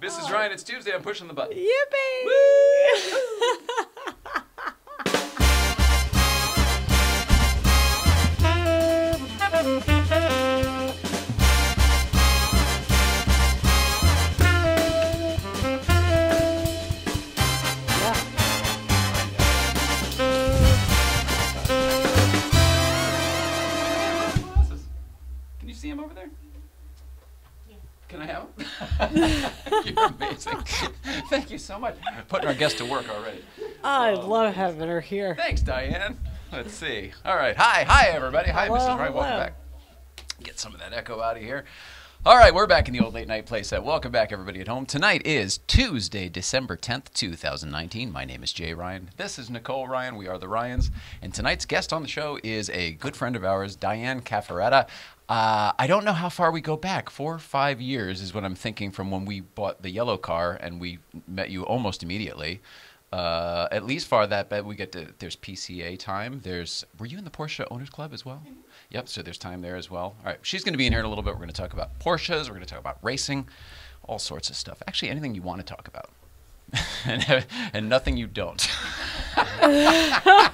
This is oh. Ryan. It's Tuesday. I'm pushing the button. Yippee! so much. Putting our guest to work already. I oh, love having her here. Thanks, Diane. Let's see. All right. Hi. Hi, everybody. Hi, Hello, Mrs. Wright. Welcome back. Get some of that echo out of here. All right, we're back in the old late night playset. Welcome back, everybody at home. Tonight is Tuesday, December 10th, 2019. My name is Jay Ryan. This is Nicole Ryan. We are the Ryans. And tonight's guest on the show is a good friend of ours, Diane Cafferata. Uh, I don't know how far we go back. Four or five years is what I'm thinking from when we bought the yellow car and we met you almost immediately. Uh, at least far that bet we get to there's PCA time. There's were you in the Porsche Owners Club as well? Yep. So there's time there as well. All right. She's going to be in here in a little bit. We're going to talk about Porsches. We're going to talk about racing, all sorts of stuff. Actually, anything you want to talk about, and and nothing you don't.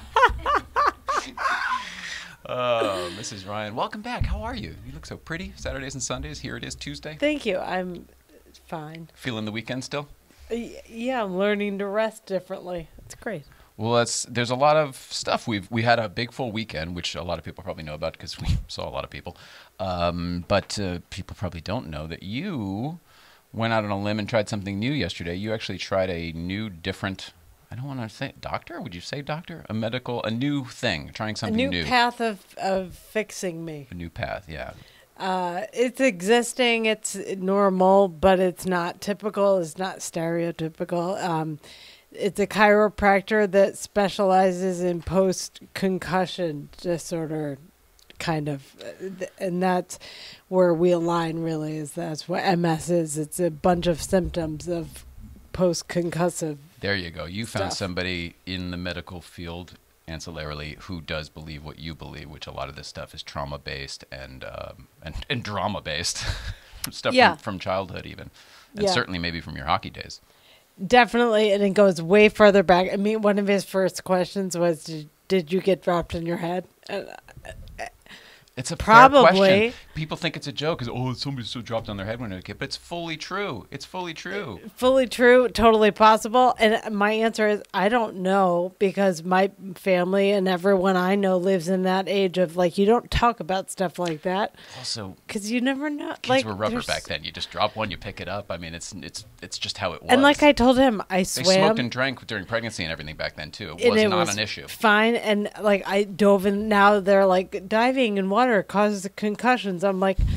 Oh, Mrs. Ryan, welcome back. How are you? You look so pretty. Saturdays and Sundays. Here it is, Tuesday. Thank you. I'm fine. Feeling the weekend still? Y- Yeah, I'm learning to rest differently. It's great. Well, that's there's a lot of stuff. We've we had a big full weekend, which a lot of people probably know about because we saw a lot of people. Um, but uh, people probably don't know that you went out on a limb and tried something new yesterday. You actually tried a new, different. I don't want to say doctor. Would you say doctor? A medical, a new thing, trying A something new, new. path of, of fixing me. A new path. Yeah. Uh, it's existing. It's normal, but it's not typical. It's not stereotypical. Um, it's a chiropractor that specializes in post concussion disorder, kind of, and that's where we align. Really, is that's what MS is. It's a bunch of symptoms of post concussive. There you go. You found somebody in the medical field ancillarily who does believe what you believe, which a lot of this stuff is trauma based and um, and, and drama based stuff Yeah. from, from childhood even, and Yeah. certainly maybe from your hockey days. Definitely, and it goes way further back. I mean, one of his first questions was, "Did, did you get dropped in your head?" And It's a Probably. question. People think it's a joke because oh, somebody still dropped on their head when they were a kid, but it's fully true. It's fully true. Uh, fully true, totally possible. And my answer is I don't know because my family and everyone I know lives in that age of like you don't talk about stuff like that Also, because you never know. kids like were rubber back then. You just drop one, you pick it up. I mean, it's it's it's just how it was. And like I told him, I swam. they smoked and drank during pregnancy and everything back then too. It was it not was an issue. Fine, and like I dove in. Now they're like diving and water causes concussions. I'm like,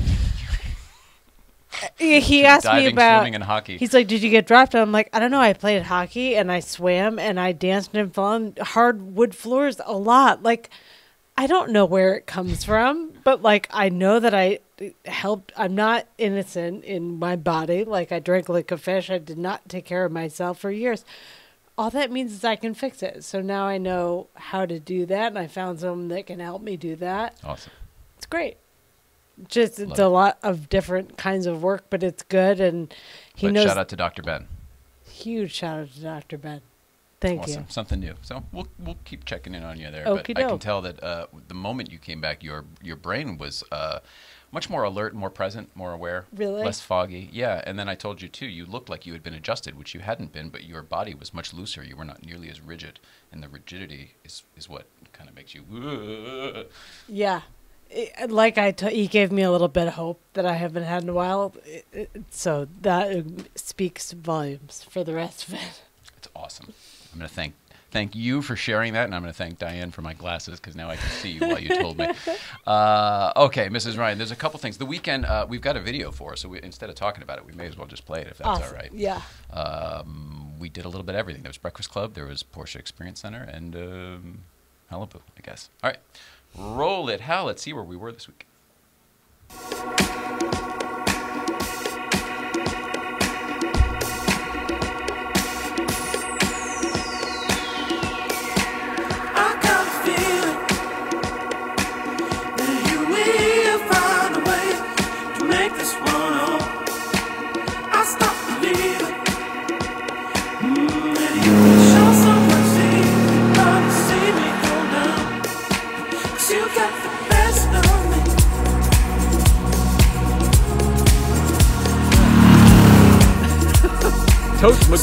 he he asked Diving, me about. swimming, and hockey. He's like, "Did you get dropped?" I'm like, "I don't know. I played hockey and I swam and I danced and fell on hard wood floors a lot. Like, I don't know where it comes from, but like I know that I helped. I'm not innocent in my body. Like I drank like a fish. I did not take care of myself for years. All that means is I can fix it. So now I know how to do that, and I found someone that can help me do that. awesome. It's great. Just it's Love a lot of different kinds of work, but it's good, and he but knows. shout out to Dr. Ben. Huge shout out to Dr. Ben. Thank awesome. you. Something new. So we'll we'll keep checking in on you there. but Okie I can tell that uh, the moment you came back, your your brain was uh, much more alert, more present, more aware, Really? less foggy. Yeah. And then I told you too. You looked like you had been adjusted, which you hadn't been, but your body was much looser. You were not nearly as rigid, and the rigidity is is what kind of makes you. Yeah. It- like I, t- he gave me a little bit of hope that I haven't had in a while. It- it- so that uh, speaks volumes for the rest of it. It's awesome. I'm going to thank thank you for sharing that, and I'm going to thank Diane for my glasses because now I can see you while you told me. Uh, okay, Mrs. Ryan, there's a couple things. The weekend, uh, we've got a video for, so we, instead of talking about it, we may as well just play it if that's all Awesome. right. Yeah. Um, we did a little bit of everything. There was Breakfast Club, there was Porsche Experience Center, and um, Malibu, I guess. All right, roll it, Hal. Let's see where we were this week. Toast my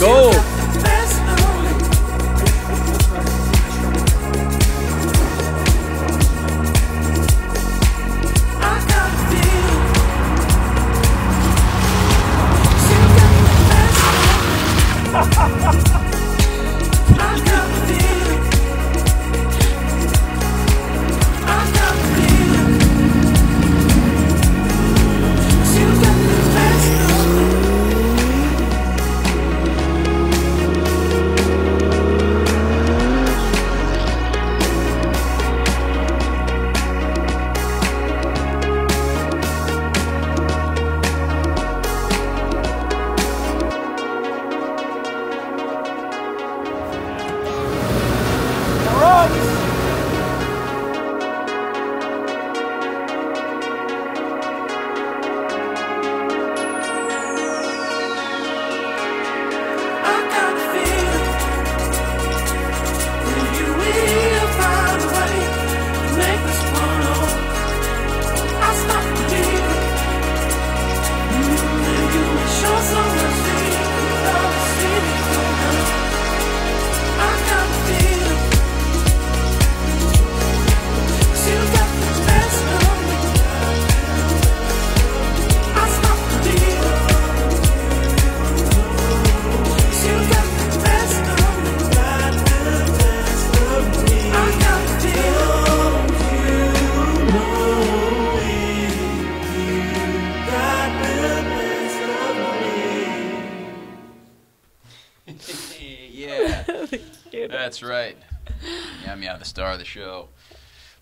of the show.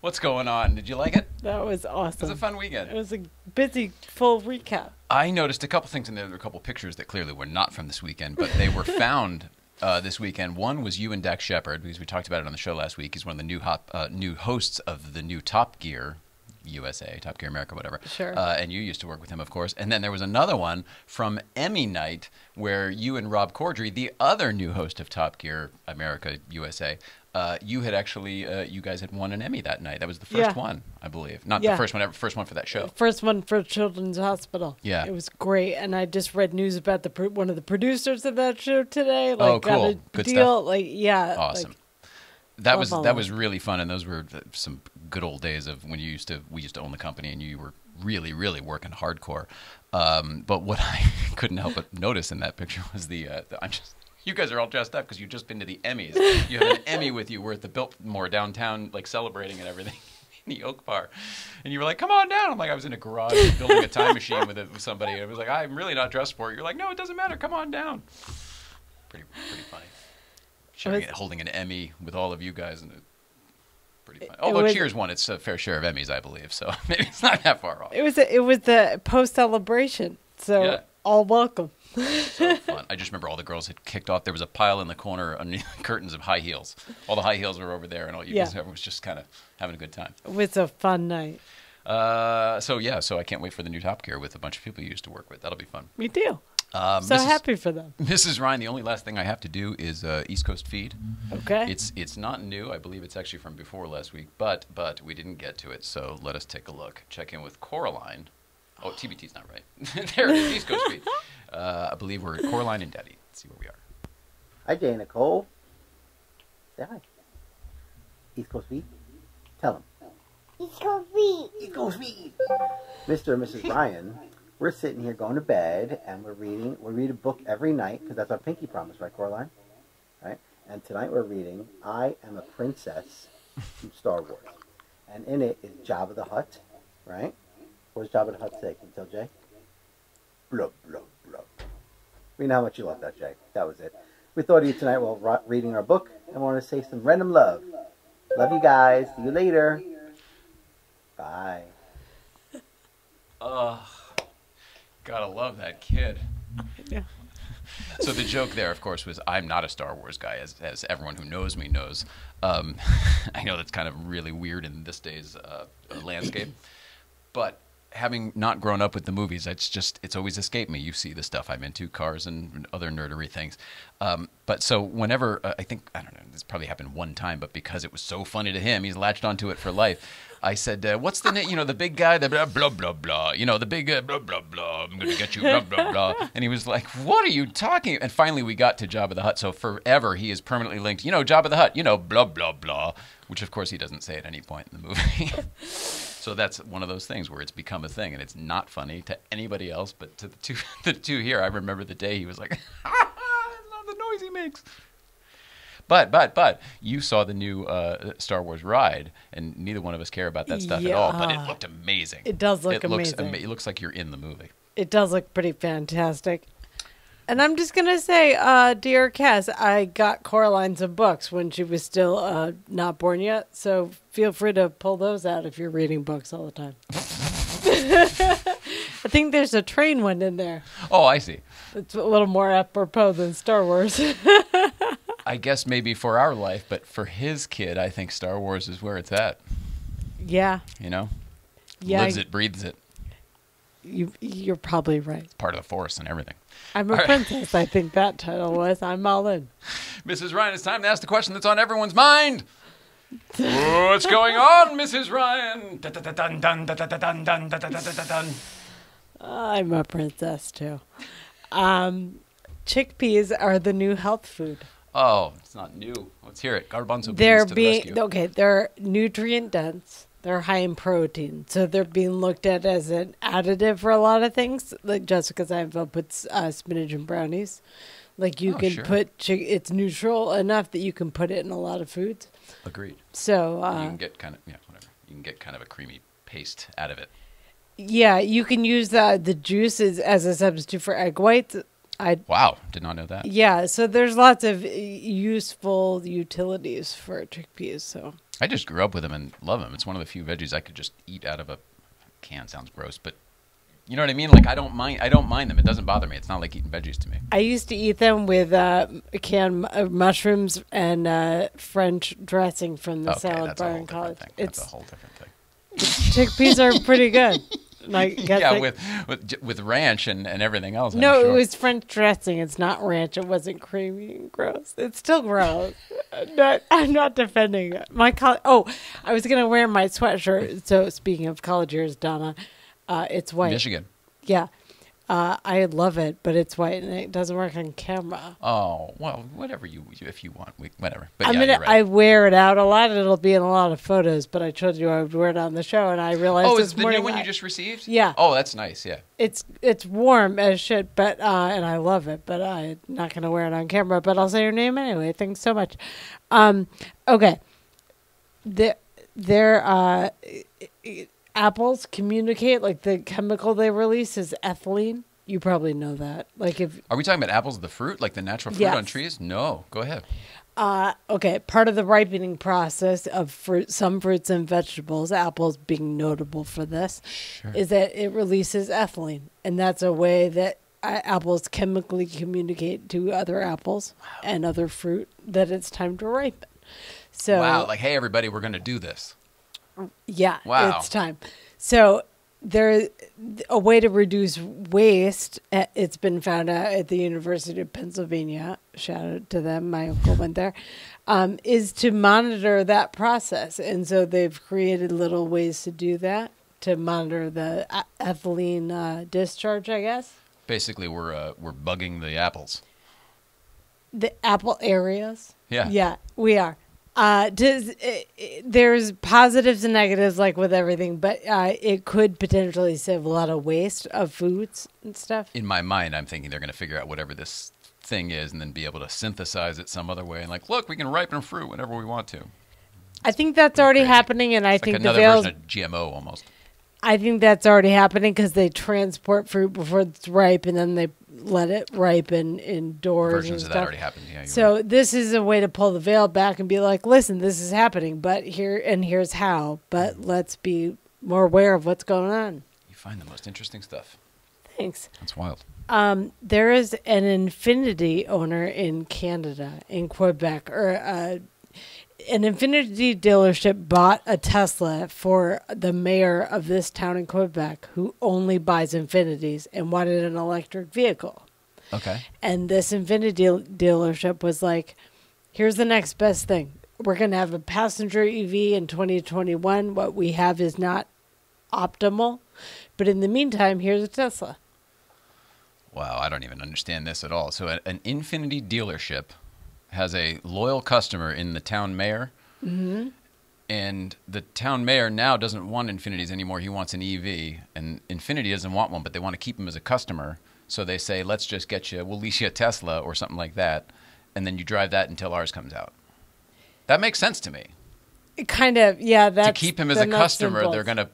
What's going on? Did you like it? That was awesome. It was a fun weekend. It was a busy, full recap. I noticed a couple things in there. There were a couple pictures that clearly were not from this weekend, but they were found uh, this weekend. One was you and Dax Shepard, because we talked about it on the show last week. He's one of the new hop, uh, new hosts of the new Top Gear USA, Top Gear America, whatever. Sure. Uh, and you used to work with him, of course. And then there was another one from Emmy Night, where you and Rob Corddry, the other new host of Top Gear America USA, uh, you had actually, uh, you guys had won an Emmy that night. That was the first Yeah. one, I believe. Not Yeah. the first one ever, first one for that show. First one for Children's Hospital. Yeah. It was great. And I just read news about the pro- one of the producers of that show today. Like, Oh, got cool. a Good deal. stuff. Like, yeah. awesome. like- that was that was really fun, and those were some good old days of when you used to we used to own the company, and you were really really working hardcore. Um, but what I couldn't help but notice in that picture was the, uh, the I'm just. You guys are all dressed up because you've just been to the Emmys. You have an Emmy with you. We're at the Biltmore downtown, like celebrating and everything in the Oak Bar, and you were like, "Come on down." I'm like, I was in a garage building a time machine with, it, with somebody, and I was like, "I'm really not dressed for it." You're like, "No, it doesn't matter. Come on down." Pretty pretty funny. Sharing was- it, holding an Emmy with all of you guys, and it, pretty fun. It Although was- Cheers won its uh, fair share of Emmys, I believe, so maybe it's not that far off. It was a, it was the post celebration. So Yeah. all welcome. So fun. I just remember all the girls had kicked off. There was a pile in the corner underneath the curtains of high heels. All the high heels were over there, and all you Yeah. guys was just kind of having a good time. It was a fun night. Uh, so yeah, so I can't wait for the new Top Gear with a bunch of people you used to work with. That'll be fun. Me too. Um, So Mrs. happy for them. Mrs. Ryan, the only last thing I have to do is uh, East Coast feed. Okay. It's it's not new. I believe it's actually from before last week, but but we didn't get to it. So let us take a look. Check in with Coraline. Oh, TBT's not right. there it is. East Coast feed. Uh, I believe we're at Coraline and Daddy. Let's see where we are. Hi, Jay and Nicole. Say hi. East Coast Feed. Tell him. East Coast Feed. East Coast Feed. Mr. and Mrs. Ryan, we're sitting here going to bed, and we're reading. We read a book every night because that's our pinky promise, right, Coraline? Right. And tonight we're reading "I Am a Princess" from Star Wars, and in it is Jabba the Hutt, right? What does Jabba the Hutt say? Can you tell Jay? Blub blub blub. We know how much you love that, Jay. That was it. We thought of you tonight while reading our book and want to say some random love. Love you guys. See you later. Bye. Ugh. Gotta love that kid. Yeah. So the joke there, of course, was I'm not a Star Wars guy, as, as everyone who knows me knows. Um, I know that's kind of really weird in this day's uh, landscape, but having not grown up with the movies, it's just it's always escaped me. You see the stuff I'm into, cars and other nerdery things. Um, but so whenever uh, I think I don't know, this probably happened one time, but because it was so funny to him, he's latched onto it for life. I said, uh, "What's the name? You know, the big guy, the blah blah blah blah. You know, the big uh, blah blah blah. I'm gonna get you blah blah blah." And he was like, "What are you talking?" And finally, we got to Job of the Hut. So forever, he is permanently linked. You know, Job of the Hut. You know, blah blah blah. Which of course he doesn't say at any point in the movie. so that's one of those things where it's become a thing, and it's not funny to anybody else, but to the two the two here. I remember the day he was like, "I love the noise he makes." But but but you saw the new uh, Star Wars ride, and neither one of us care about that stuff at all. But it looked amazing. It does look it looks amazing. ama- it looks like you're in the movie. It does look pretty fantastic. And I'm just gonna say, uh, dear Cass, I got Coraline some books when she was still uh, not born yet. So feel free to pull those out if you're reading books all the time. I think there's a train one in there. Oh, I see. It's a little more apropos than Star Wars. I guess maybe for our life, but for his kid, I think Star Wars is where it's at. yeah, You know, yeah, lives it, breathes it, you, you're probably right. It's part of the forest and everything. I'm a all princess. Right. I think that title was. I'm all in. Mrs. Ryan, it's time to ask the question that's on everyone's mind. What's going on, Mrs. Ryan? I'm a princess too. Um, chickpeas are the new health food. Oh, it's not new. Let's hear it. Garbanzo beans they're to the rescue. Okay, they're nutrient dense. They're high in protein, so they're being looked at as an additive for a lot of things. Like Jessica Seinfeld puts uh, spinach in brownies. Like you Oh, can sure. put chick it's neutral enough that you can put it in a lot of foods. Agreed. So you uh, can get kind of yeah, whatever. You can get kind of a creamy paste out of it. yeah, you can use the the juices as a substitute for egg whites. I Wow, did not know that. yeah, so there's lots of uh, useful utilities for chickpeas. So I just grew up with them and love them. It's one of the few veggies I could just eat out of a can. Sounds gross, but you know what I mean. Like I don't mind. I don't mind them. It doesn't bother me. It's not like eating veggies to me. I used to eat them with uh, canned uh, mushrooms and uh, French dressing from the okay, salad bar in college. thing. That's It's a whole different thing. chickpeas are pretty good. Like yeah, I- with with with ranch and, and everything else. No, sure. it was French dressing. It's not ranch. It wasn't creamy and gross. It's still gross. I'm not, I'm not defending it. My col- Oh, I was gonna wear my sweatshirt. So speaking of college years, Donna, uh, it's white. Michigan. Yeah, uh, I love it, but it's white and it doesn't work on camera. Oh well, whatever you if you want, we, whatever. But I'm yeah, you're right. I wear it out a lot. It'll be in a lot of photos. But I told you I would wear it on the show, and I realized oh, this is the new one I- you just received? Yeah. Oh, that's nice. Yeah. it's it's warm as shit, but uh, and I love it. But I'm not gonna wear it on camera. But I'll say your name anyway. Thanks so much. Um, okay. The there. uh, apples communicate like the chemical they release is ethylene. You probably know that. Like if Are we talking about apples, the fruit, like the natural fruit Yes. on trees? No. Go ahead. Uh, okay, part of the ripening process of fruit, some fruits and vegetables, apples being notable for this, is that it releases ethylene, and that's a way that uh, apples chemically communicate to other apples and other fruit that it's time to ripen. So wow. Like, hey, everybody, we're gonna do this. Yeah, Wow. it's time. So there, a way to reduce waste. uh, It's been found out at the University of Pennsylvania. Shout out to them. My uncle went there. Um, is to monitor that process, and so they've created little ways to do that to monitor the ethylene uh, discharge. I guess Basically, we're uh, we're bugging the apples. the apple areas. Yeah. Yeah, we are. Uh, does it, it- there's positives and negatives like with everything, but uh, it could potentially save a lot of waste of foods and stuff. In my mind, I'm thinking they're gonna figure out whatever this thing is, and then be able to synthesize it some other way. And like, look, we can ripen fruit whenever we want to. I think that's already crazy. happening, and I It's like think the another veils. version of GMO almost. I think that's already happening because they transport fruit before it's ripe, and then they let it ripen indoors. Versions and of that already happened. Yeah. So right. this is a way to pull the veil back and be like, listen, this is happening, but here and here's how. But let's be more aware of what's going on. you find the most interesting stuff. Thanks. That's wild. Um, there is an Infiniti owner in Canada, in Quebec, or uh, an Infiniti dealership bought a Tesla for the mayor of this town in Quebec who only buys Infinitis and wanted an electric vehicle. Okay. And this Infiniti deal- dealership was like, here's the next best thing. We're going to have a passenger EV in 2021. What we have is not optimal. But in the meantime, here's a Tesla. Wow, I don't even understand this at all. So, an Infinity dealership has a loyal customer in the town mayor, Mm-hmm. and the town mayor now doesn't want Infinitis anymore. He wants an EV, and Infiniti doesn't want one, but they want to keep him as a customer. So they say, "Let's just get you. We'll lease you a Tesla or something like that, and then you drive that until ours comes out." That makes sense to me. It kind of, yeah, that's to keep him as a customer, they're going to.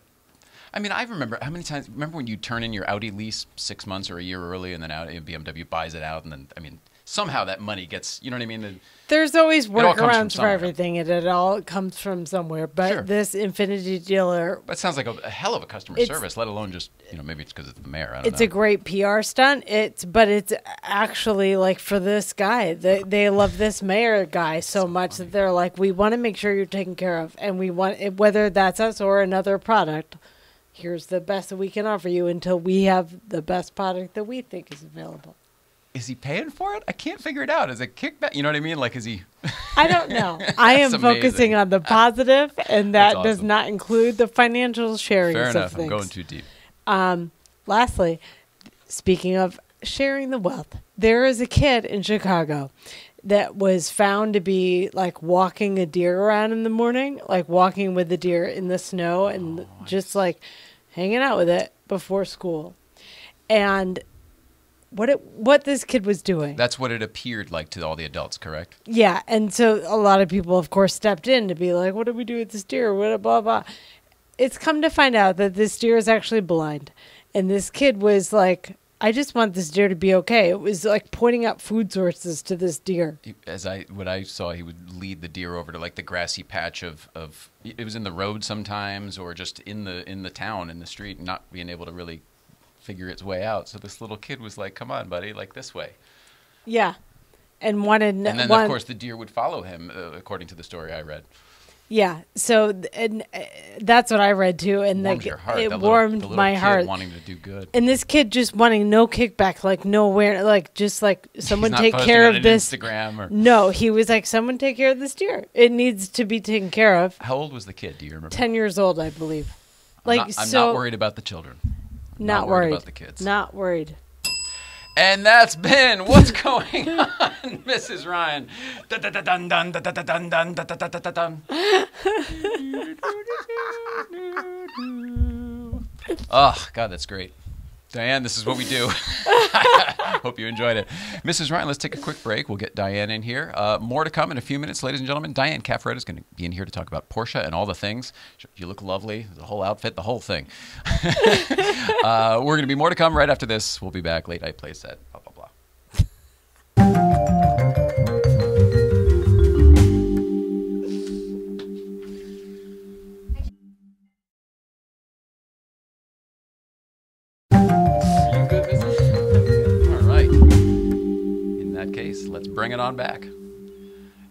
I mean, I remember how many times. Remember when you turn in your Audi lease six months or a year early, and then Audi, BMW buys it out, and then I mean, somehow that money gets. You know what I mean? The- There's always workarounds for everything, and it all comes from somewhere. But Sure. this Infiniti dealer, That sounds like a, a hell of a customer service. Let alone just you know maybe it's because it's the mayor. I don't it's know. a great PR stunt. It's but it's actually like for this guy, they they love this mayor guy so much that they're like, we want to make sure you're taken care of, and we want it, whether that's us or another product. Here's the best that we can offer you until we have the best product that we think is available. Is he paying for it? I can't figure it out. Is it kickback? You know what I mean? Like is he? I don't know. I am That's focusing on the positive, and that That's does not include the financial sharing Fair enough. I'm going too deep. Um, lastly, speaking of sharing the wealth, there is a kid in Chicago that was found to be like walking a deer around in the morning, like walking with the deer in the snow and oh, just like hanging out with it before school. And what it what this kid was doing. That's what it appeared like to all the adults. Correct. Yeah, and so a lot of people, of course, stepped in to be like, "What do we do with this deer?" What blah blah. It's come to find out that this deer is actually blind, and this kid was like, "I just want this deer to be okay." It was like pointing out food sources to this deer. As I what I saw, he would lead the deer over to like the grassy patch of of. It was in the road sometimes, or just in the in the town in the street, not being able to really figure its way out. So this little kid was like, "Come on, buddy, like this way." Yeah, and wanted And then of course the deer would follow him, uh, according to the story I read. yeah. So and uh, that's what I read too, and Warmed like your heart. it little- warmed the little my heart. wanting to do good. and this kid just wanting no kickback, like no aware, like just like someone take care of this. Instagram or. No, he was like, someone take care of this deer. It needs to be taken care of. How old was the kid? Do you remember? 10 years old, I believe. I'm Like, not, I'm so. not worried about the children. Not, Not worried, worried about the kids. Not worried. And that's been what's going on, Mrs. Ryan. Oh God, that's great. Diane, this is what we do. Hope you enjoyed it. Mrs. Ryan, let's take a quick break. We'll get Diane in here. Uh, more to come in a few minutes, ladies and gentlemen. Diane Cafferata is going to be in here to talk about Porsche and all the things. You look lovely, the whole outfit, the whole thing. uh, we're going to be more to come right after this. We'll be back. Late night playset, blah, blah, blah. Let's bring it on back.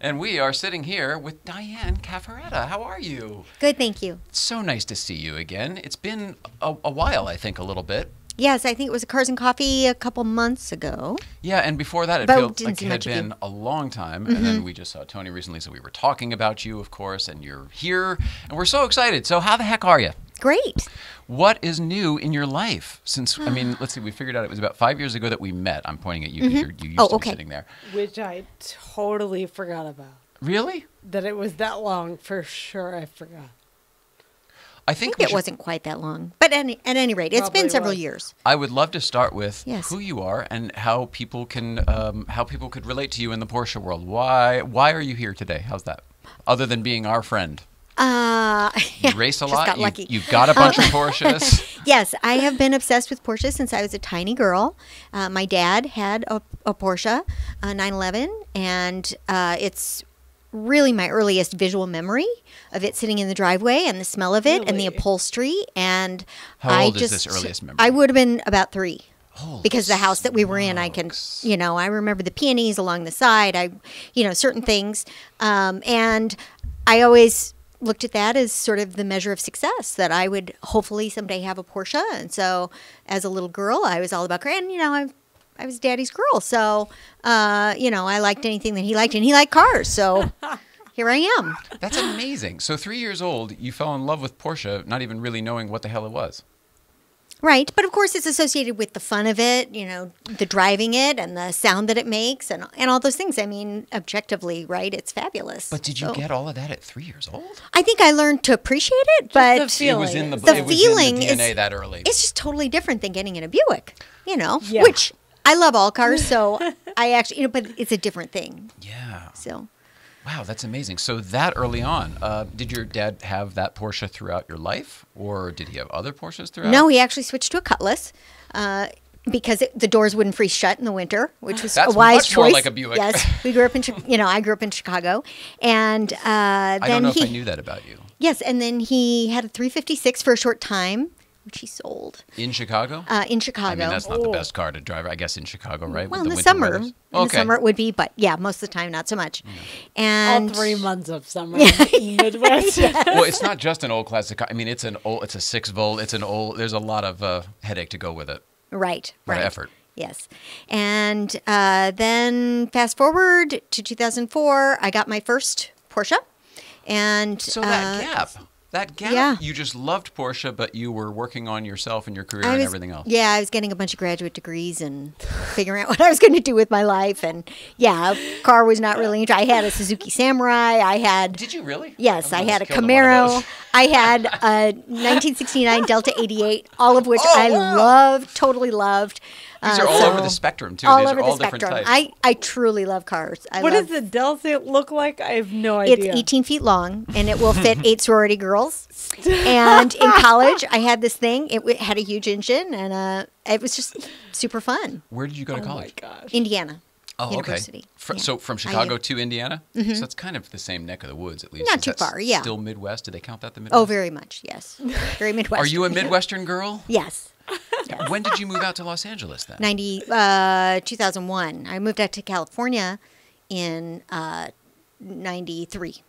And we are sitting here with Diane Cafferata. How are you? Good, thank you. It's so nice to see you again. It's been a, a while, I think, a little bit. Yes, I think it was a Cars and Coffee a couple months ago. Yeah, and before that, it But didn't like it had much of you. Mm-hmm. been a long time. And then we just saw Tony recently, so we were talking about you, of course, and you're here, and we're so excited. So, how the heck are you? Great. What is new in your life since? I mean, let's see. We figured out it was about five years ago that we met. I'm pointing at you. 'cause You're, you used Oh, to okay. be sitting there. Which I totally forgot about. Really? That it was that long, for sure, I forgot. I I think, think it should- wasn't quite that long. But any, at any rate, it's Probably been several was. years. I would love to start with Yes. who you are and how people can um, how people could relate to you in the Porsche world. Why why are you here today? How's that? Other than being our friend, Uh, you race a lot. got you, lucky. You've got a bunch of Porsches. yes, I have been obsessed with Porsche since I was a tiny girl. Uh, my dad had a, a Porsche, a 911, and uh, it's really my earliest visual memory of it sitting in the driveway and the smell of it and the upholstery. And How I old is this earliest memory? I would have been about three. Holy because the house that we were in, I can, you know, I remember the peonies along the side. I, you know, certain things. Um, and I always looked at that as sort of the measure of success that I would hopefully someday have a Porsche. And so, as a little girl, I was all about car. And you know, I I was daddy's girl, so uh, you know, I liked anything that he liked, and he liked cars. So here I am. That's amazing. So three years old, you fell in love with Porsche, not even really knowing what the hell it was. Right, but of course it's associated with the fun of it, you know, the driving it and the sound that it makes and and all those things. I mean, objectively, right? It's fabulous. But did you So, get all of that at three years old? I think I learned to appreciate it, but the It was in the, The it was feeling in the DNA is- that early. it's just totally different than getting in a Buick, you know, Yeah. which I love all cars, so I actually, you know, but it's a different thing. yeah. So Wow, that's amazing. So that early on, uh, did your dad have that Porsche throughout your life, or did he have other Porsches throughout? no, he actually switched to a Cutlass. Uh, because it, the doors wouldn't freeze shut in the winter, which was That's a wise choice. like a Buick. Yes, we grew up in, you know, I grew up in Chicago, and uh, then I don't know he, if I knew that about you. Yes, and then he had a 356 for a short time, which he sold In Chicago? uh, in Chicago. I mean, that's not the Oh. best car to drive. I guess in Chicago, right? well, With in the, winter summer, weathers? in the summer it would be, but yeah, most of the time not so much. all And three months of summer in Midwest. well, it's not just an old classic car. I mean, it's an old. It's a six volt. It's an old. There's a lot of uh, headache to go with it. right, Lot right, effort. Yes, and uh, then fast forward to 2004, I got my first Porsche, and So that uh, gap, that gap, yeah. you just loved Porsche, but you were working on yourself and your career I and everything else. Yeah, I was getting a bunch of graduate degrees and figuring out what I was going to do with my life. And yeah, car was not really. I had a Suzuki Samurai. I had Did you really? Yes, I almost had a killed him one of Camaro. I had a 1969 Delta 88, all of which Oh, I wow. loved, totally loved. These Uh, are all so- over the spectrum too. All These over are all the different spectrum. types. I, I truly love cars. I What love, does the Delta look like? I have no idea. It's 18 feet long and it will fit eight sorority girls. And in college, I had this thing. It w- had a huge engine and uh, it was just super fun. Where did you go to oh my college? gosh. Indiana Oh, University. okay. Fr- Yeah. So from Chicago to Indiana, so it's kind of the same neck of the woods, at least. Not Is too far, yeah. Still Midwest? Do they count that the Midwest? Oh, very much. Yes. Very Midwest. Are you a Midwestern girl? Yes. When did you move out to Los Angeles then? 90, uh, 2001. I moved out to California in uh, 93.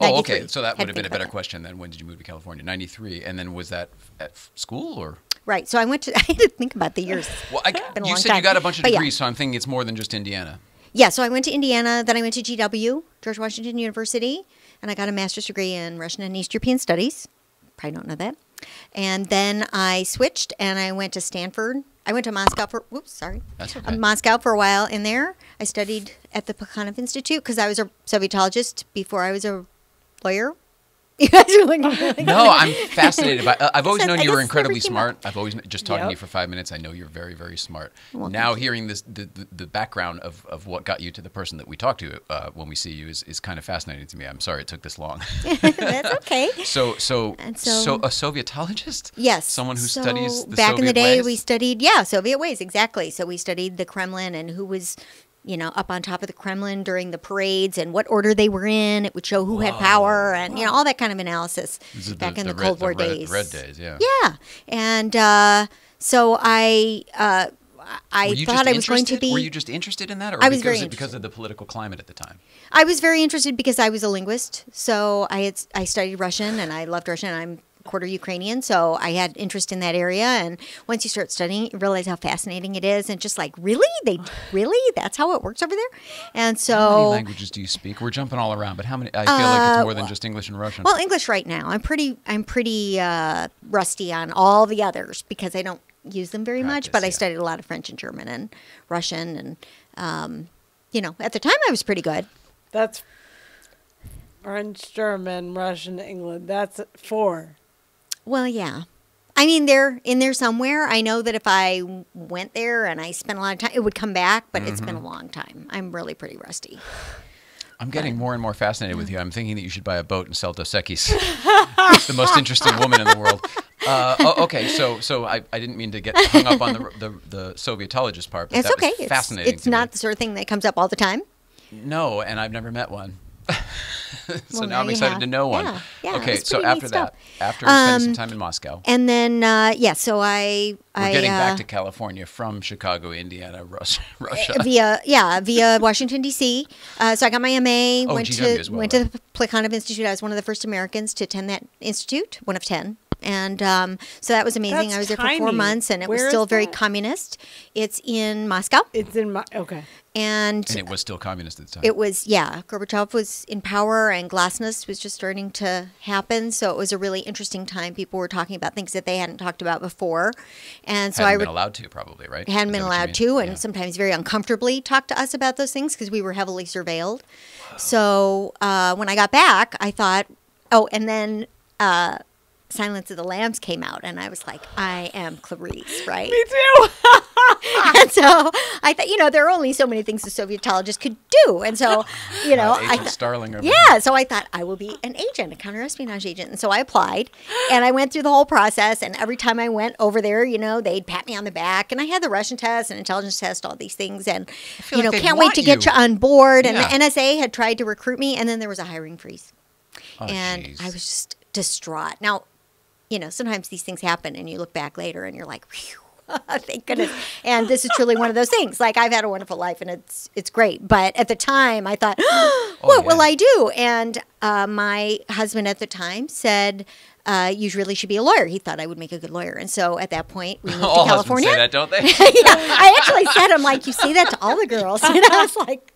Oh, okay. So that would have been a better that. question then. When did you move to California? 93. And then was that at school or? Right. So I went to, I had to think about the years. Well, I, you said you got a bunch of But yeah. degrees, so I'm thinking it's more than just Indiana. Yeah. So I went to Indiana, then I went to GW, George Washington University, and I got a master's degree in Russian and East European Studies. Probably don't know that. And then I switched and I went to Stanford. I went to Moscow for, whoops, sorry. That's Uh, okay. Moscow for a while in there. I studied at the Plekhanov Institute because I was a Sovietologist before I was a lawyer. You guys are looking really No, I'm fascinated by. Uh, I've always I known you were incredibly smart. up. I've always just talking to you for five minutes. I know you're very, very smart. Well, now hearing this, the, the, the background of, of what got you to the person that we talk to uh, when we see you is, is kind of fascinating to me. I'm sorry it took this long. That's okay. so, so, And so, so- a Sovietologist? Yes. Someone who So studies the back in the day, ways? we studied yeah Soviet ways exactly. So we studied the Kremlin and who was, you know, up on top of the Kremlin during the parades and what order they were in. It would show who had power and you know all that kind of analysis back in the, red- Cold War red, days. The red days, yeah. Yeah, and uh, so I uh, I thought I was going to be. Were you just interested in that, or I was because, very of, because of the political climate at the time? I was very interested because I was a linguist. So I had I studied Russian and I loved Russian. I'm quarter Ukrainian, so I had interest in that area. And once you start studying, you realize how fascinating it is, and just like really, they really that's how it works over there. And How so, many languages do you speak? We're jumping all around, but how many? I feel like it's more than just English and Russian. Uh, well, English right now. I'm pretty I'm pretty uh, rusty on all the others because I don't use them very much. Practice, But I studied a lot of French and German and Russian, and um, you know, at the time I was pretty good. That's French, German, Russian, England. That's four. Well, yeah. I mean, they're in there somewhere. I know that if I went there and I spent a lot of time, it would come back, but it's Mm-hmm. been a long time. I'm really pretty rusty. I'm getting more and more fascinated with you. I'm thinking that you should buy a boat and sell Dos Equis. the most interesting woman in the world. Uh, oh, okay, so so I, I didn't mean to get hung up on the the, the Sovietologist part, but It's that okay. It's, fascinating. it's to me. not the sort of thing that comes up all the time. No, and I've never met one. so Well, now now I'm excited have- to know one. yeah, yeah, okay, so after stuff. that, after spending some Um, time in Moscow, And then uh, yeah, so I we're I getting uh, back to California from Chicago, Indiana, Russia. Russia. via yeah via Washington D.C. Uh, so I got my MA. Oh, went GW to as well, went right. to the Plekhanov Institute. I was one of the first Americans to attend that institute, one of ten. And um, so that was amazing. That's I was there for four months, and it was still very communist. It's in Moscow, It's in my okay. And and it was still communist at the time. it was yeah gorbachev was in power and glasnost was just starting to happen so it was a really interesting time people were talking about things that they hadn't talked about before and so hadn't i been allowed to, probably, right? hadn't been that what you allowed to and Yeah. sometimes very uncomfortably talk to us about those things because we were heavily surveilled so uh, when i got back i thought oh and then uh, silence of the lambs came out and i was like i am clarice right Me too. and so I thought, you know, there are only so many things a Sovietologist could do. And so, you know, Uh, I thought, Starling. yeah, so I thought I will be an agent, a counterespionage agent. And so I applied and I went through the whole process. And every time I went over there, you know, they'd pat me on the back. And I had the Russian test and intelligence test, all these things. And, you like know, can't wait to get you. you on board. And Yeah. the NSA had tried to recruit me. And then there was a hiring freeze. Oh, and jeez. I was just distraught. Now, you know, sometimes these things happen and you look back later and you're like, thank goodness. And this is truly one of those things. Like I've had a wonderful life and it's it's great. But at the time I thought, what will Oh, yeah. I do? And uh, my husband at the time said, uh, you really should be a lawyer. He thought I would make a good lawyer. And so at that point we moved All to California. say that, don't they? yeah, I actually said, I'm like, you say that to all the girls. You know, I was like,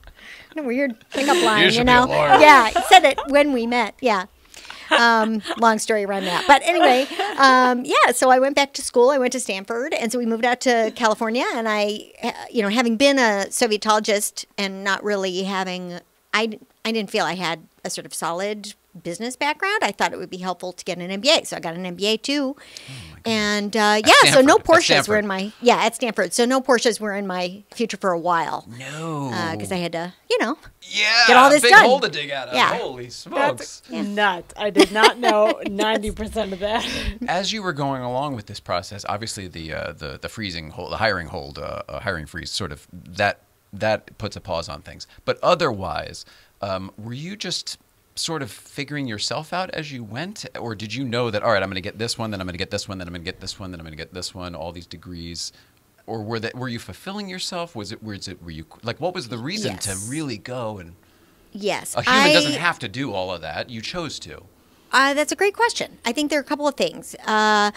a weird pickup line, you, a know? Yeah, he said it when we met. Yeah. Um, long story around that. But anyway, um, yeah, so I went back to school. I went to Stanford. And so we moved out to California. And I, uh, you know, having been a Sovietologist and not really having, I, I didn't feel I had a sort of solid business background. I thought it would be helpful to get an MBA. So I got an MBA too. and uh, yeah, so no Porsches were in my, yeah, at Stanford. So no Porsches were in my future for a while no. because I had to, you know, yeah, get all this big done. hole to dig out of. Yeah. Holy smokes. That's nuts. I did not know ninety percent of that. As you were going along with this process, obviously the uh, the the freezing hold, the hiring hold, uh, uh, hiring freeze, sort of that that puts a pause on things. But otherwise, um, were you just sort of figuring yourself out as you went, or did you know that all right, I'm going to get this one, then I'm going to get this one, then I'm going to get this one, then I'm going to get this one, all these degrees? Or were that were you fulfilling yourself? Was it was it were you like what was the reason Yes. to really go and yes. a human I, doesn't have to do all of that. You chose to. Uh, that's a great question. I think there are a couple of things. Uh,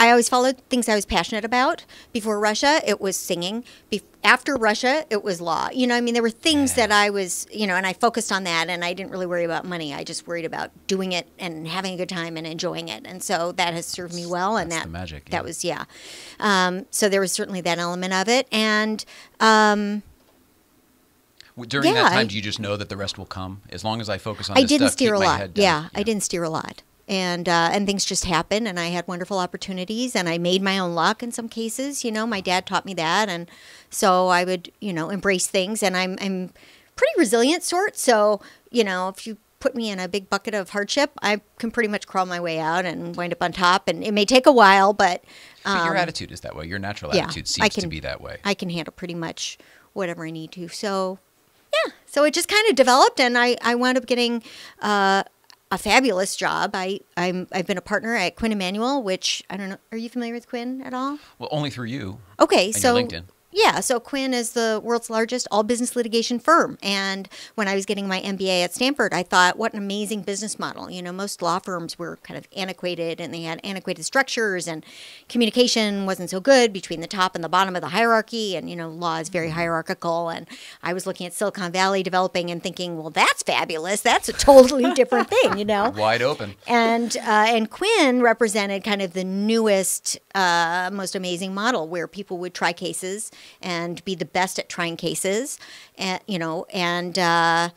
I always followed things I was passionate about. Before Russia, it was singing. Bef- after Russia, it was law. You know, I mean, there were things that I was, you know, and I focused on that, and I didn't really worry about money. I just worried about doing it and having a good time and enjoying it, and so that has served me well. And That's that the magic, yeah. that was yeah. Um, so there was certainly that element of it, and um, During Yeah, that time, I- do you just know that the rest will come? As long as I focus on I didn't stuff, steer a lot. down. Yeah, I didn't steer a lot, and uh, and things just happened, and I had wonderful opportunities, and I made my own luck in some cases. You know, my dad taught me that, and so I would you know embrace things, and I'm I'm pretty resilient sort. So you know, if you put me in a big bucket of hardship, I can pretty much crawl my way out and wind up on top. And it may take a while, but But your um, attitude is that way. Your natural yeah, attitude I seems to can- be that way. I can handle pretty much whatever I need to. So, yeah. So it just kind of developed, and I, I wound up getting uh, a fabulous job. I I'm I've been a partner at Quinn Emanuel, which I don't know. Are you familiar with Quinn at all? well, only through you. Okay, so LinkedIn. Yeah, so Quinn is the world's largest all business litigation firm. And when I was getting my MBA at Stanford, I thought, what an amazing business model. You know, most law firms were kind of antiquated and they had antiquated structures, and communication wasn't so good between the top and the bottom of the hierarchy. And, you know, law is very hierarchical. And I was looking at Silicon Valley developing and thinking, well, that's fabulous. That's a totally different thing, you know? Wide open. and uh, and Quinn represented kind of the newest, uh, most amazing model where people would try cases and be the best at trying cases, and you know, and uh,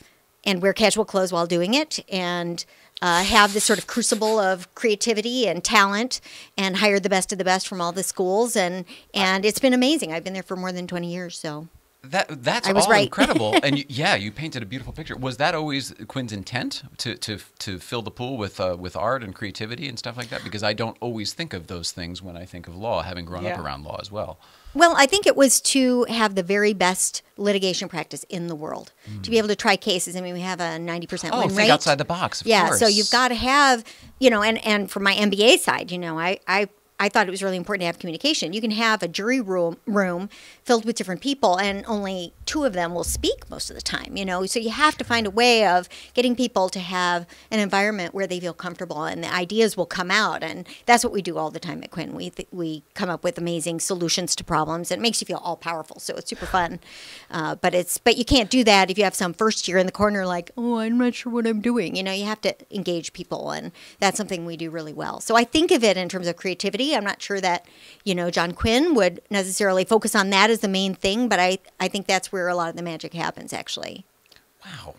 and wear casual clothes while doing it, and uh, have this sort of crucible of creativity and talent, and hire the best of the best from all the schools, and and it's been amazing. I've been there for more than twenty years, so That that's I was all right. incredible, and you, yeah, you painted a beautiful picture. Was that always Quinn's intent to to to fill the pool with uh, with art and creativity and stuff like that? Because I don't always think of those things when I think of law, having grown up around law as well. Well, I think it was to have the very best litigation practice in the world. To be hmm. able to try cases. I mean, we have a 90% Oh, win think rate. outside the box. Of yeah, course. so you've got to have, you know, and and from my MBA side, you know, I I I thought it was really important to have communication. You can have a jury room room filled with different people, and only two of them will speak most of the time. You know, so you have to find a way of getting people to have an environment where they feel comfortable, and the ideas will come out. And that's what we do all the time at Quinn. We we come up with amazing solutions to problems. It makes you feel all powerful, so it's super fun. Uh, but it's but you can't do that if you have some first year in the corner like, oh, I'm not sure what I'm doing. You know, you have to engage people, and that's something we do really well. So I think of it in terms of creativity. I'm not sure that you know John Quinn would necessarily focus on that as the main thing, but I I think that's where a lot of the magic happens actually. wow,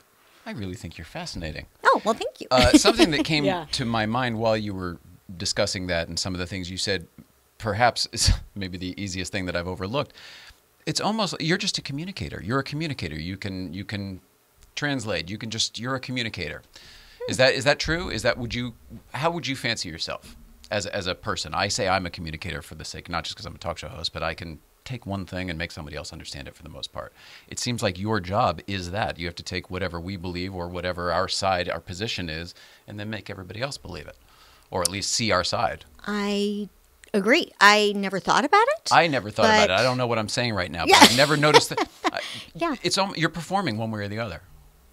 I really think you're fascinating. Oh well, thank you. Uh, something that came Yeah. to my mind while you were discussing that and some of the things you said, perhaps is maybe the easiest thing that I've overlooked. It's almost you're just a communicator. You're a communicator. You can you can translate. You can just you're a communicator. Is that is that true? Is that would you how would you fancy yourself as as a person? I say I'm a communicator for the sake not just because I'm a talk show host, but I can take one thing and make somebody else understand it for the most part. It seems like your job is that. You have to take whatever we believe or whatever our side, our position is, and then make everybody else believe it. Or at least see our side. I agree. I never thought about it. I never thought about it. I don't know what I'm saying right now, but Yeah. I've never noticed that. I- Yeah. It's you're performing one way or the other.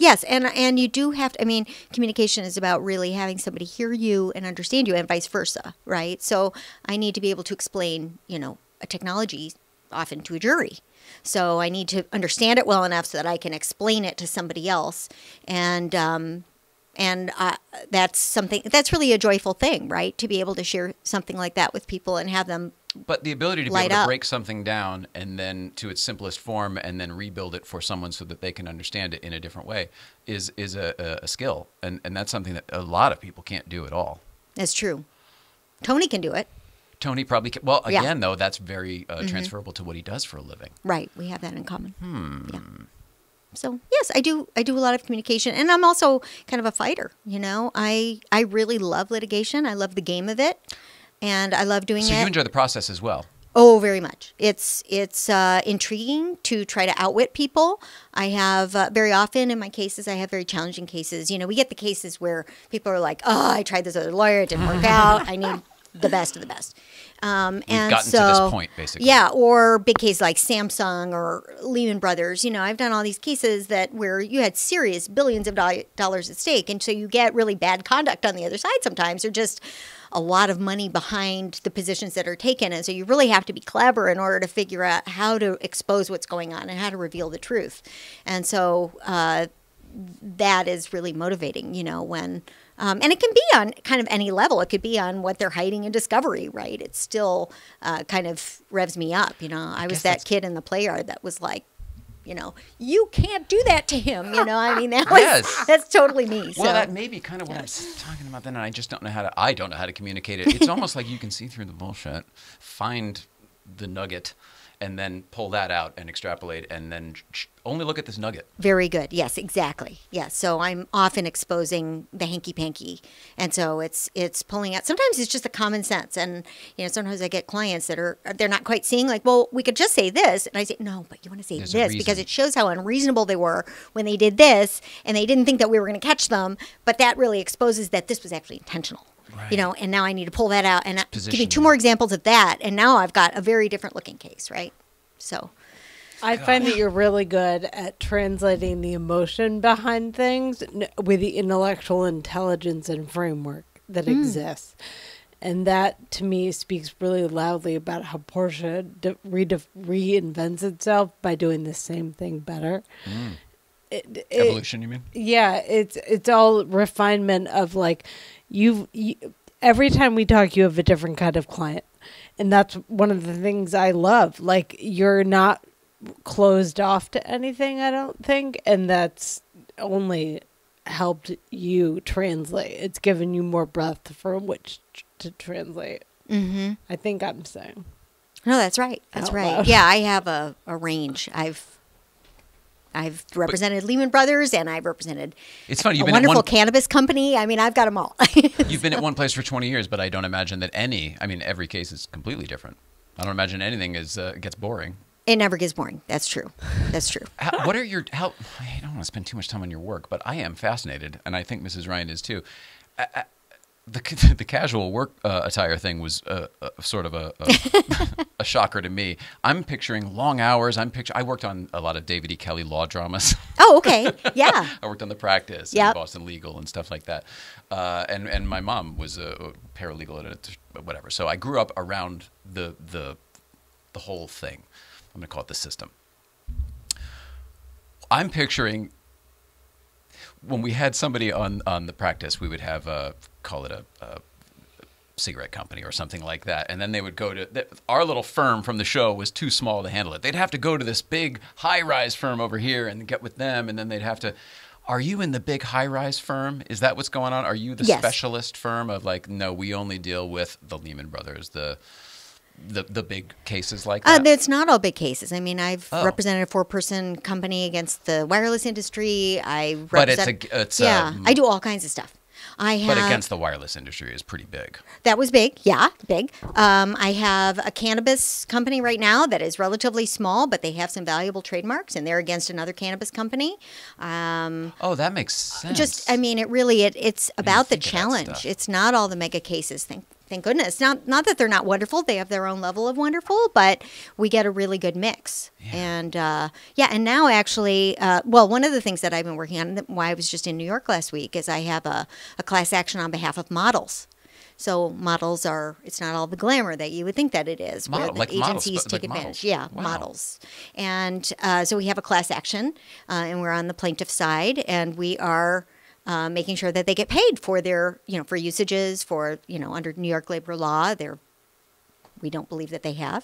Yes, and and you do have to. I mean, communication is about really having somebody hear you and understand you, and vice versa, right? So I need to be able to explain, you know, a technology often to a jury. So I need to understand it well enough so that I can explain it to somebody else, and um, and uh, that's something that's really a joyful thing, right? To be able to share something like that with people and have them But the ability to be able to up. break something down and then to its simplest form and then rebuild it for someone so that they can understand it in a different way is is a, a, skill. And and that's something that a lot of people can't do at all. That's true. Tony can do it. Tony probably can, well Yeah. Mm-hmm. again though that's very uh, transferable to what he does for a living. Right. We have that in common. Hmm. Yeah. So yes, I do. I do a lot of communication, and I'm also kind of a fighter. You know, I I really love litigation. I love the game of it, and I love doing So it. you enjoy the process as well. Oh, very much. It's it's uh, intriguing to try to outwit people. I have uh, very often in my cases, I have very challenging cases. You know, we get the cases where people are like, "Oh, I tried this other lawyer, it didn't work out. I need the best of the best." Um, and gotten to so, this point, basically. Yeah, or big cases like Samsung or Lehman Brothers. You know, I've done all these cases that where you had serious billions of doll- dollars at stake, and so you get really bad conduct on the other side sometimes, or just a lot of money behind the positions that are taken, and so you really have to be clever in order to figure out how to expose what's going on and how to reveal the truth. And so uh, that is really motivating, you know, when. Um, and it can be on kind of any level. It could be on what they're hiding in Discovery, right? It still uh, kind of revs me up. You know, I was that kid in the play yard that was like, you know, you can't do that to him. You know, I mean, that was Yes. that's totally me. So. Well, that may be kind of what I'm talking about then, and I just don't know how to. I don't know how to communicate it. It's almost like you can see through the bullshit, find the nugget, and then pull that out and extrapolate, and then sh- only look at this nugget. Very good. Yes, exactly. Yes. So I'm often exposing the hanky panky, and so it's it's pulling out. Sometimes it's just a common sense, and you know sometimes I get clients that are they're not quite seeing like, well, we could just say this, and I say no, but you want to say There's this because it shows how unreasonable they were when they did this, and they didn't think that we were going to catch them, but that really exposes that this was actually intentional. You know, and now I need to pull that out and give me two more examples of that, and now I've got a very different looking case, right? So, I find that you're really good at translating the emotion behind things with the intellectual intelligence and framework that Hmm. exists. And that to me speaks really loudly about how Porsche de- redef- reinvents itself by doing the same thing better. It- it- Evolution, you mean? yeah, it's it's all refinement of like you've you, every time we talk you have a different kind of client. And that's one of the things I love. Like you're not closed off to anything, I don't think, and that's only helped you translate. It's given you more breath from which to translate. mm-hmm. I think I'm saying. No, that's right. That's right. loud. Yeah, I have a, a range. I've I've represented Lehman Brothers, and I've represented It's funny. You've a wonderful one. cannabis company. I mean, I've got them all. You've been at one place for 20 years, but I don't imagine that any. I mean, every case is completely different. I don't imagine anything is uh, gets boring. it never gets boring. That's true. That's true. How, what are your how? I don't want to spend too much time on your work, but I am fascinated, and I think Mrs. Ryan is too. Uh, uh, the the casual work uh, attire thing was uh, uh, sort of a, a a shocker to me. I'm picturing long hours. I'm picture. I worked on a lot of David E. Kelley law dramas. Oh, okay. Yeah. I worked on the practice Yep. and Boston Legal and stuff like that. Uh, and and my mom was a paralegal at a, whatever. So I grew up around the the the whole thing. I'm going to call it the system. I'm picturing when we had somebody on on the practice, we would have a call it a, a cigarette company or something like that, and then they would go to th- our little firm from the show was too small to handle it. They'd have to go to this big high rise firm over here and get with them, and then they'd have to. Are you in the big high rise firm? Is that what's going on? Are you the Yes. specialist firm of like no, we only deal with the Lehman Brothers, the the the big cases like Uh, that? it's not all big cases. I mean, I've Oh. represented a four-person company against the wireless industry. I represent, But it's a- it's, yeah. um, I do all kinds of stuff. I have but against the wireless industry is pretty big. that was big. Yeah, big. Um, I have a cannabis company right now that is relatively small, but they have some valuable trademarks, and they're against another cannabis company. Um, Oh, that makes sense. just, I mean, it really it, it's about the think of that challenge. It's not all the mega cases. Thank thank goodness. Not not that they're not wonderful. They have their own level of wonderful, but we get a really good mix. And uh, yeah, and now actually, uh, well, one of the things that I've been working on, why I was just in New York last week, is I have a, a class action on behalf of models. So models are it's not all the glamour that you would think that it is, where the like models, agencies but take like advantage. models. Yeah, Wow. models. And uh, so we have a class action, uh, and we're on the plaintiff side, and we are uh, making sure that they get paid for their, you know, for usages, for you know, under New York labor law, they're we don't believe that they have.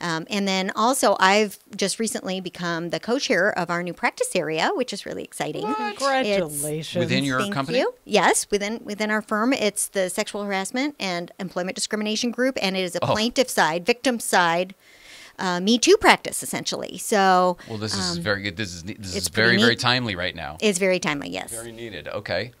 Um, and then also, I've just recently become the co-chair of our new practice area, which is really exciting. Congratulations. Within your Thank company? you. Yes, within within our firm, it's the sexual harassment and employment discrimination group, and it is a Oh. plaintiff side, victim side, uh, Me Too practice essentially. So Well, this is very good. This is this is Um, very very timely right now. it's very timely. Yes. Very needed. Okay.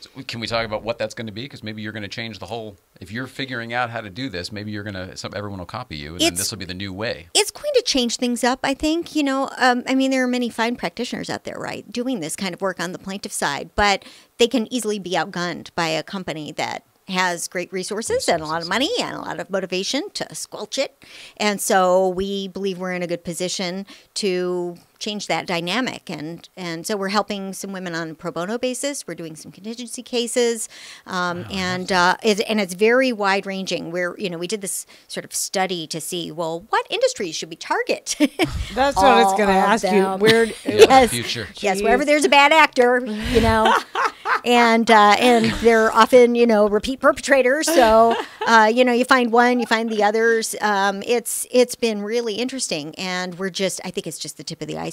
So can we talk about what that's going to be? Because maybe you're going to change the whole. If you're figuring out how to do this, maybe you're going to. Some everyone will copy you, and then this will be the new way. it's going to change things up, I think. You know, um, I mean, there are many fine practitioners out there, right, doing this kind of work on the plaintiff side, but they can easily be outgunned by a company that has great resources, and a lot of money and a lot of motivation to squelch it. And so we believe we're in a good position to change that dynamic. And, and so we're helping some women on a pro bono basis. We're doing some contingency cases. Um, and, uh, it, and it's very wide ranging. We're, you know, we did this sort of study to see, well, what industries should we target? That's what I was going to of ask you. them. Where yes. future. Yes, Jeez. wherever there's a bad actor, you know, and uh, and they're often you know repeat perpetrators. So uh, you know you find one, you find the others. Um, it's it's been really interesting, and we're just I think it's just the tip of the iceberg,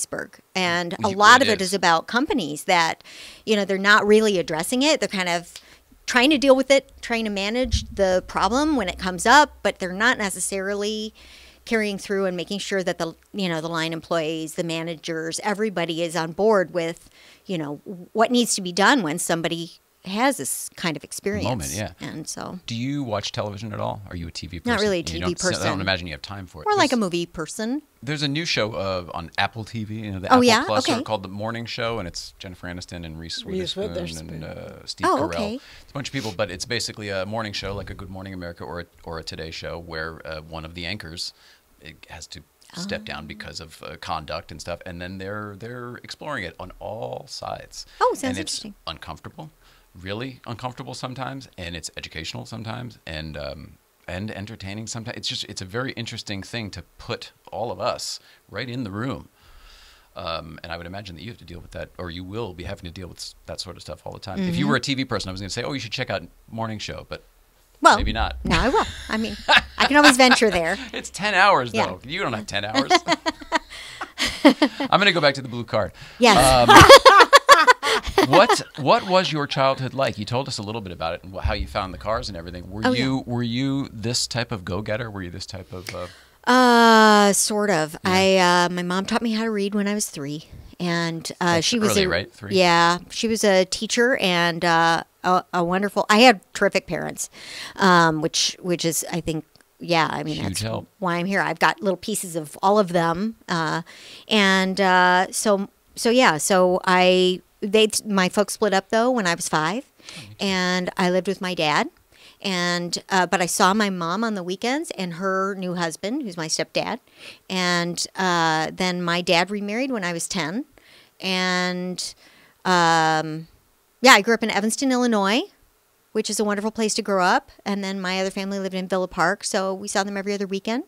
and a It lot of really it is. is about companies that you know they're not really addressing it. They're kind of trying to deal with it, trying to manage the problem when it comes up, but they're not necessarily carrying through and making sure that the you know the line employees, the managers, everybody is on board with you know what needs to be done when somebody has this kind of experience. Moment, yeah. and so Do you watch television at all? Are you a TV person? Not really a TV don't- I don't imagine you have time for it. or like a movie person. There's a new show uh, on Apple TV, you know, the Oh, Apple yeah? Plus, Okay. called The Morning Show, and it's Jennifer Aniston and Reese Reese Witherspoon, and uh, Steve Oh, Carell. okay. It's a bunch of people, but it's basically a morning show, like a Good Morning America or a, or a Today Show, where uh, one of the anchors it has to step Oh. down because of uh, conduct and stuff, and then they're they're exploring it on all sides. Oh, sounds and it's interesting. uncomfortable, really uncomfortable sometimes, and it's educational sometimes, and um, and entertaining sometimes. It's just it's a very interesting thing to put all of us right in the room. Um, and I would imagine that you have to deal with that, or you will be having to deal with that sort of stuff all the time. If you Mm-hmm. were a TV person, I was going to say, oh, you should check out Morning Show, but Well, maybe not. No, I will. I mean, I can always venture there. It's 10 hours, Yeah. though. You don't have 10 hours. I'm going to go back to the blue card. Yes. What what was your childhood like? You told us a little bit about it and how you found the cars and everything. Were Oh, yeah. you were you this type of go getter? Were you this type of? Uh, Uh, sort of. I uh, my mom taught me how to read when I was three, and uh, she was early, a, right? Three? Yeah, she was a teacher and uh, a, a wonderful. I had terrific parents, um, which which is I think. Yeah, I mean Huge that's help. why I'm here. I've got little pieces of all of them, uh, and uh, so so yeah. So I they my folks split up though when I was five, and I lived with my dad, and uh, but I saw my mom on the weekends and her new husband, who's my stepdad, and uh, then my dad remarried when I was ten, and um, yeah, I grew up in Evanston, Illinois, which is a wonderful place to grow up, and then my other family lived in Villa Park, so we saw them every other weekend,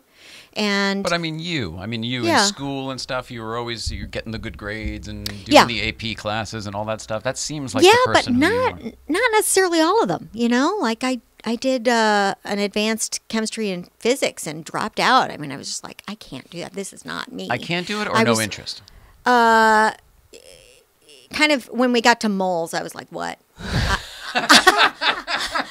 and But I mean, you. I mean, you Yeah. in school and stuff. You were always you're getting the good grades and doing Yeah. the AP classes and all that stuff. That seems like yeah, the but not not necessarily all of them. You know, like I I did uh, an advanced chemistry and physics and dropped out. I mean, I was just like, I can't do that. This is not me. I can't do it, or I no was- interest. Uh, kind of when we got to moles, I was like, what? I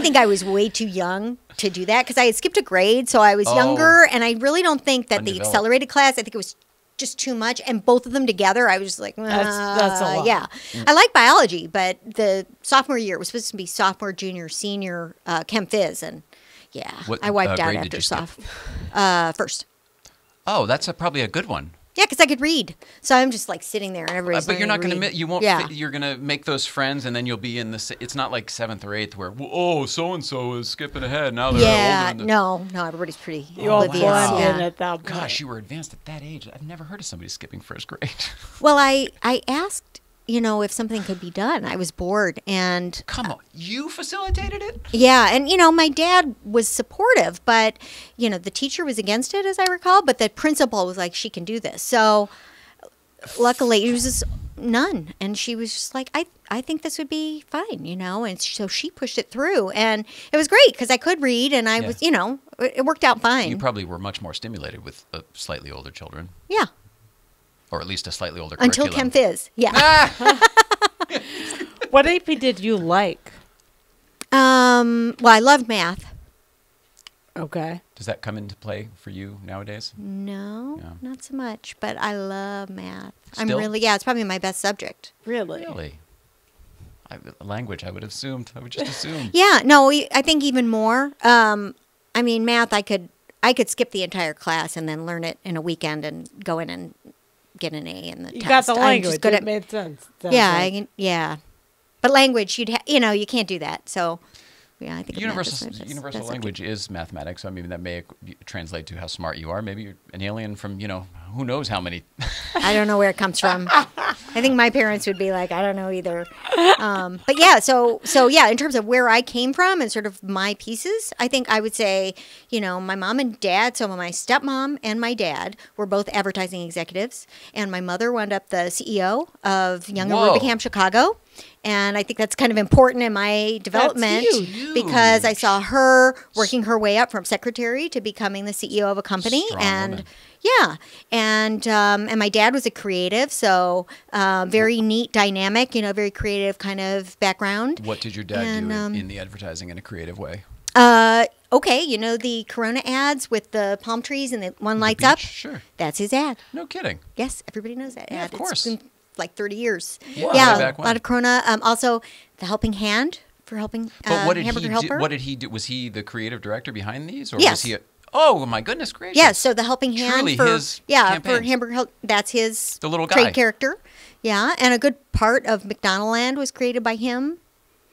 think I was way too young to do that because I had skipped a grade, so I was Oh. younger, and I really don't think that the accelerated class. I think it was just too much, and both of them together, I was just like, That's- that's a uh, lot. yeah. I like biology, but the sophomore year it was supposed to be sophomore, junior, senior uh, chem phys, and yeah, What, I wiped uh, out after soph. Uh, first. Oh, that's a, probably a good one. Yeah, because I could read. So I'm just like sitting there and Uh, everybody's. but you're not going going to you won't Yeah. fit, you're going to make those friends and then you'll be in the s- it's not like 7th or 8th where oh so and so is skipping ahead now they're yeah, older the-" no, no, everybody's pretty You all oblivious. yeah. in at that point. Gosh, you were advanced at that age. I've never heard of somebody skipping first grade. Well, I I asked, you know, if something could be done. I was bored, and Come on, you facilitated it? yeah, and you know, my dad was supportive, but you know, the teacher was against it, as I recall. But the principal was like, "She can do this." So, luckily, it was just none, and she was just like, "I I think this would be fine," you know, and so she pushed it through, and it was great because I could read, and I Yeah. was, you know, it, it worked out fine. You probably were much more stimulated with uh, slightly older children, yeah, or at least a slightly older until curriculum. Chem Phys, yeah. What AP did you like? Um, well, I loved math. Okay. Does that come into play for you nowadays? No, Yeah. not so much. But I love math. I'm really yeah. It's probably my best subject. Really? Really? I, language, I would have assumed. I would just assume. Yeah. No, I think even more. Um, I mean, math. I could I could skip the entire class and then learn it in a weekend and go in and get an A in the You test. got the I'm language. just good it at made sense. Yeah. I yeah. But language, you'd ha- you know you can't do that. So yeah, I think of math as Universal, universal subject. language is mathematics. I mean, that may translate to how smart you are. Maybe you're an alien from, you know, who knows how many. I don't know where it comes from. I think my parents would be like, I don't know either. Um, but yeah, so so yeah, in terms of where I came from and sort of my pieces, I think I would say, you know, my mom and dad. So my stepmom and my dad were both advertising executives, and my mother wound up the CEO of Young Whoa. Rubicam Chicago. And I think that's kind of important in my development because I saw her working her way up from secretary to becoming the CEO of a company, Strong and woman. yeah, and um, and my dad was a creative, so uh, very neat, dynamic, you know, very creative kind of background. What did your dad And, do in, um, in the advertising in a creative way? Uh, okay, you know the Corona ads with the palm trees and the one lights up. Sure. That's his ad. No kidding. Yes, everybody knows that Yeah, ad. of course. It's been like thirty years. Yeah, yeah, a lot of Corona. Um, also, the Helping Hand for helping. But uh, what did Hamburger he Helper. do? What did he do? Was he the creative director behind these, or was he? A, oh my goodness gracious! Yeah, so the helping hand Truly for his yeah campaign. for Hamburger Help. That's his The little guy. trade character. Yeah, and a good part of McDonald Land was created by him.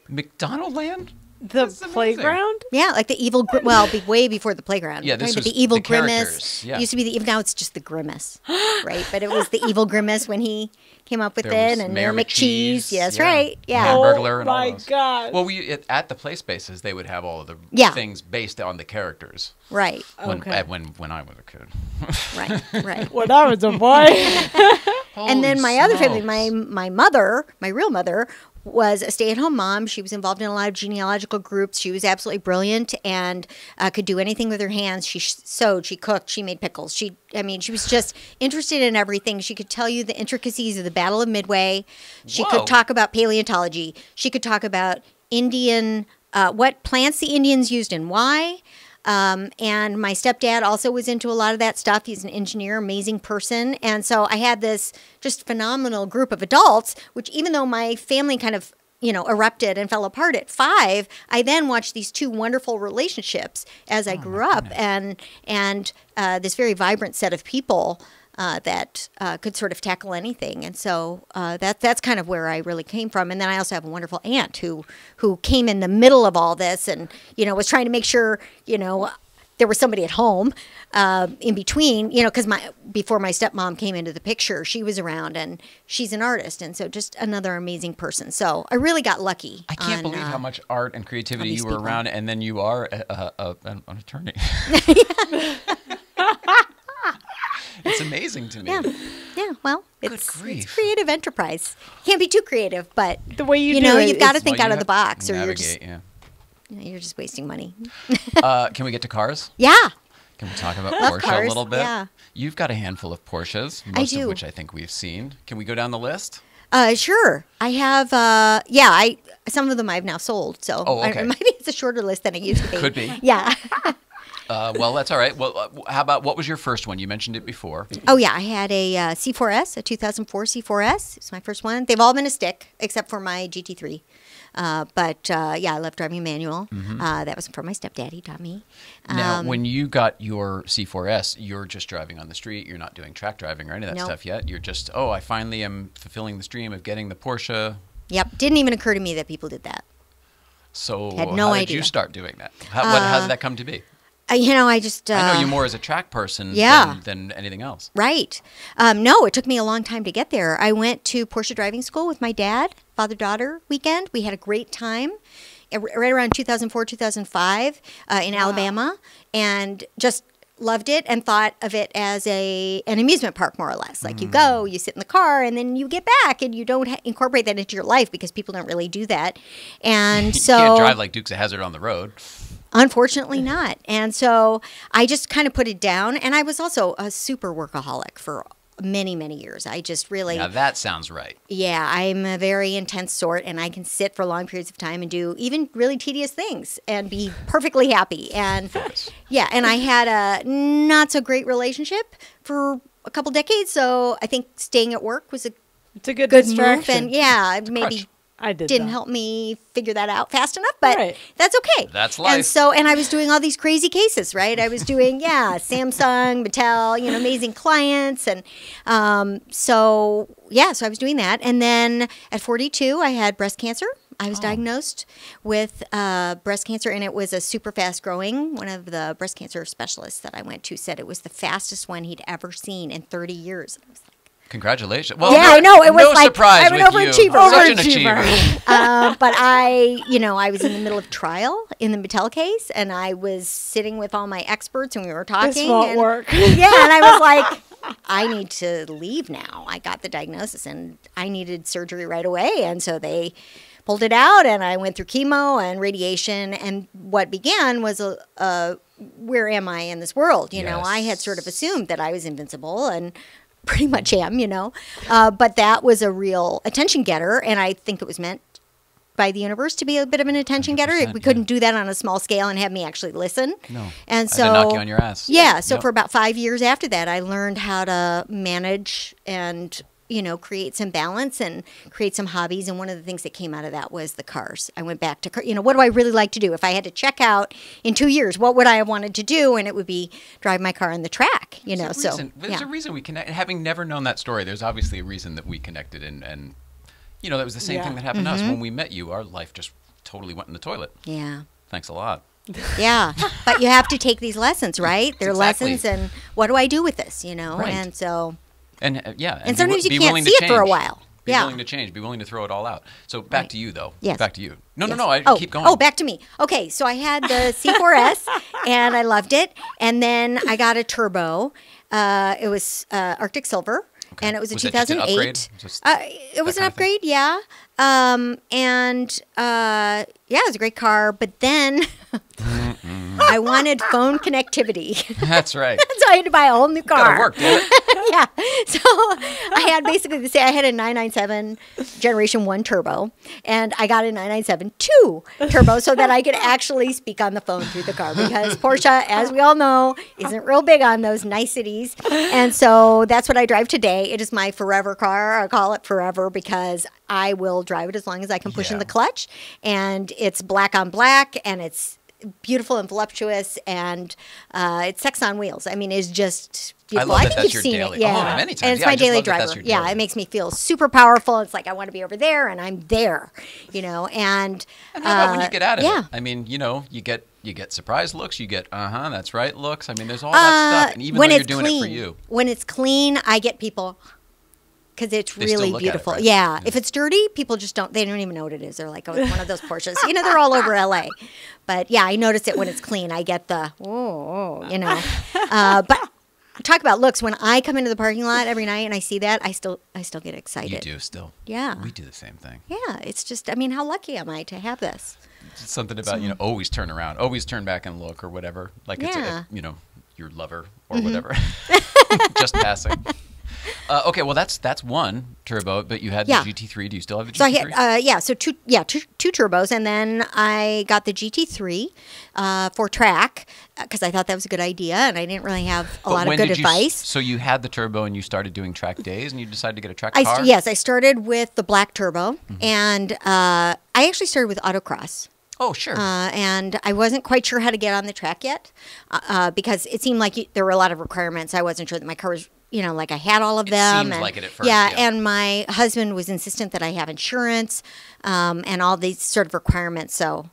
McDonald Land. The That's amazing. playground? Yeah, like the evil. Gr- well, be way before the playground. Yeah, We're this was the evil the grimace. characters, yeah. Used to be the evil. Now it's just the grimace, right? But it was the evil grimace when he came up with There it, was and Mayor Mayor McCheese. McCheese, Yes, yeah. right. Yeah. Hamburglar Oh and all my those. God. Well, we at, at the play spaces they would have all of the Yeah. things based on the characters. Right. When, Okay. at- when when I was a kid. Right. Right. when I was a boy. and then Holy my other family, my my mother, my real mother, was a stay-at-home mom. She was involved in a lot of genealogical groups. She was absolutely brilliant and uh, could do anything with her hands. She sewed, she cooked, she made pickles. She, I mean, she was just interested in everything. She could tell you the intricacies of the Battle of Midway. She Whoa. could talk about paleontology. She could talk about Indian, uh, what plants the Indians used and why. Um, and my stepdad also was into a lot of that stuff. He's an engineer, amazing person. And so I had this just phenomenal group of adults, which even though my family kind of you know, erupted and fell apart at five. I then watched these two wonderful relationships as I grew up, and and uh, this very vibrant set of people uh, that uh, could sort of tackle anything. And so uh, that that's kind of where I really came from. And then I also have a wonderful aunt who who came in the middle of all this, and you know, was trying to make sure you know there was somebody at home uh, in between, you know, because my before my stepmom came into the picture, she was around, and she's an artist, and so just another amazing person. So I really got lucky. I can't on, believe uh, how much art and creativity you were people. around, and then you are a, a, a, an, an attorney. it's amazing to me. Yeah, yeah. Well, it's, it's creative enterprise. Can't be too creative, but The way you you do know it you've got to think Well, out of the have- box, or you're just navigate, yeah. you know, you're just wasting money. Uh, can we get to cars? Yeah. Can we talk about Porsche cars, a little bit? yeah. You've got a handful of Porsches, most do. of which I think we've seen. Can we go down the list? Uh, sure. I have. Uh, yeah. I some of them I've now sold, so Oh, I- okay. maybe it's a shorter list than it used to be. Could be. Yeah. Uh, well, that's all right. Well, uh, how about what was your first one? You mentioned it before. oh yeah, I had a uh, C4S, a 2004 C4S. It's my first one. They've all been a stick except for my GT3. Uh, but uh, yeah, I love driving manual. Uh, that was from my stepdad. He taught me. Mm-hmm. Now, Um, when you got your C4S, you're just driving on the street. You're not doing track driving or any of that Nope. stuff yet. You're just, oh, I finally am fulfilling the dream of getting the Porsche. Yep. Didn't even occur to me that people did that. So Had no how did you start doing that? How, what, how did that come to be? Uh, you know, I just. Uh, I know you more as a track person yeah. than, than anything else. Right. Um, no, it took me a long time to get there. I went to Porsche driving school with my dad, father daughter weekend. We had a great time. uh, Right around 2004, 2005 uh, in Alabama, and just loved it and thought of it as a an amusement park more or less. Like you go, you sit in the car, and then you get back, and you don't ha- incorporate that into your life because people don't really do that. And You so can't drive like Dukes of Hazzard on the road. Unfortunately, not. And so I just kind of put it down. And I was also a super workaholic for many, many years. I just really, Now that sounds right. yeah, I'm a very intense sort, and I can sit for long periods of time and do even really tedious things and be perfectly happy. And yeah, and I had a not so great relationship for a couple decades. So I think staying at work was a It's a good, good move. And yeah, maybe crutch. I did didn't that. help me figure that out fast enough, but Right. that's okay. That's life. And so, and I was doing all these crazy cases, right? I was doing, yeah, Samsung, Mattel, you know, amazing clients. And um, so, yeah, so I was doing that. And then at 42, I had breast cancer. I Oh. was diagnosed with uh, breast cancer, and it was a super fast growing. One of the breast cancer specialists that I went to said it was the fastest one he'd ever seen in 30 years. I was like, Congratulations. Well, Yeah, no, I know, it was no like, surprise I'm an with you. overachiever. Such an Overachiever. achiever. uh, but I, you know, I was in the middle of trial in the Mattel case, and I was sitting with all my experts, and we were talking. This won't and, work. Yeah, and I was like, I need to leave now. I got the diagnosis, and I needed surgery right away, and so they pulled it out, and I went through chemo and radiation, and what began was a. a where am I in this world? You know, I had sort of assumed that I was invincible and pretty much am, you know. Uh, but that was a real attention getter, and I think it was meant by the universe to be a bit of an attention getter. 100%, We couldn't do that on a small scale and have me actually listen. No. And so knock you on your ass. Yeah, so Yep. for about 5 years after that, I learned how to manage and you know, create some balance and create some hobbies. And one of the things that came out of that was the cars. I went back to, car- you know, what do I really like to do? If I had to check out in two years, what would I have wanted to do? And it would be drive my car on the track, you know. There's a So, there's yeah. a reason we connect. Having never known that story, there's obviously a reason that we connected, and and you know that was the same Yeah. thing that happened Mm-hmm. to us when we met you. Our life just totally went in the toilet. yeah. Thanks a lot. Yeah, but you have to take these lessons, right? They're Exactly. lessons, and what do I do with this? You know, Right. and so And uh, yeah, And be sometimes you be can't willing see to it for a while. Be Yeah. willing to change. Be willing to throw it all out. So back Right. to you, though. Yes. Back to you. No, Yes. no, no. I oh, keep going. Oh, back to me. Okay, so I had the C4S and I loved it, and then I got a turbo. Uh, it was uh, Arctic Silver, Okay. and it was a Was that just an 2008. upgrade? Just uh, it was an upgrade, yeah. Um, and uh, yeah, it was a great car. But then I wanted phone connectivity. That's right. so I had to buy a whole new car. Gotta work, it. yeah. So I had basically the same. I had a 997 Generation One turbo, and I got a 997 two turbo so that I could actually speak on the phone through the car because Porsche, as we all know, isn't real big on those niceties, and so that's what I drive today. It is my forever car. I call it forever because I will drive it as long as I can push in the clutch, and it's black on black, and it's beautiful and voluptuous, and uh, it's sex on wheels. I mean, it's just beautiful. love that think you've seen daily- it. Yeah, oh, many times. and it's Yeah, my daily love that driver. yeah, daily. it makes me feel super powerful. It's like I want to be over there, and I'm there. You know, and And how about when uh, you get out of yeah. it? I mean, you know, you get you get surprise looks, you get uh huh, that's right looks. I mean, there's all that stuff, and even when though you're doing clean, it for you, when it's clean, I get people because it's They really at it, beautiful. right? Yeah. if it's dirty, people just don't. They don't even know what it is. They're like, oh, it's one of those Porsches. you know, they're all over LA. But yeah, I notice it when it's clean. I get the oh, you know. Uh, but talk about looks. When I come into the parking lot every night and I see that, I still I still get excited. you do still. Yeah. we do the same thing. Yeah, it's just. I mean, how lucky am I to have this? It's something about you know always turn around, always turn back and look or whatever. Like it's Yeah. Mm-hmm. a, you know your lover or whatever, just passing. Uh, okay, well that's that's one turbo, but you had Yeah. the GT3. Do you still have the So I GT3? had, uh, yeah, so two, yeah, two, two turbos, and then I got the GT3 uh, for track because I thought that was a good idea, and I didn't really have a But lot of good you advice. so you had the turbo and you started doing track days, and you decided to get a track I car. yes, I started with the black turbo, Mm-hmm. and uh, I actually started with autocross. Oh sure. Uh, and I wasn't quite sure how to get on the track yet uh, uh, because it seemed like you, there were a lot of requirements. I wasn't sure that my car was, you know, like I had all of It them. seemed and, like it at first, Yeah, yeah. and my husband was insistent that I have insurance um, and all these sort of requirements. So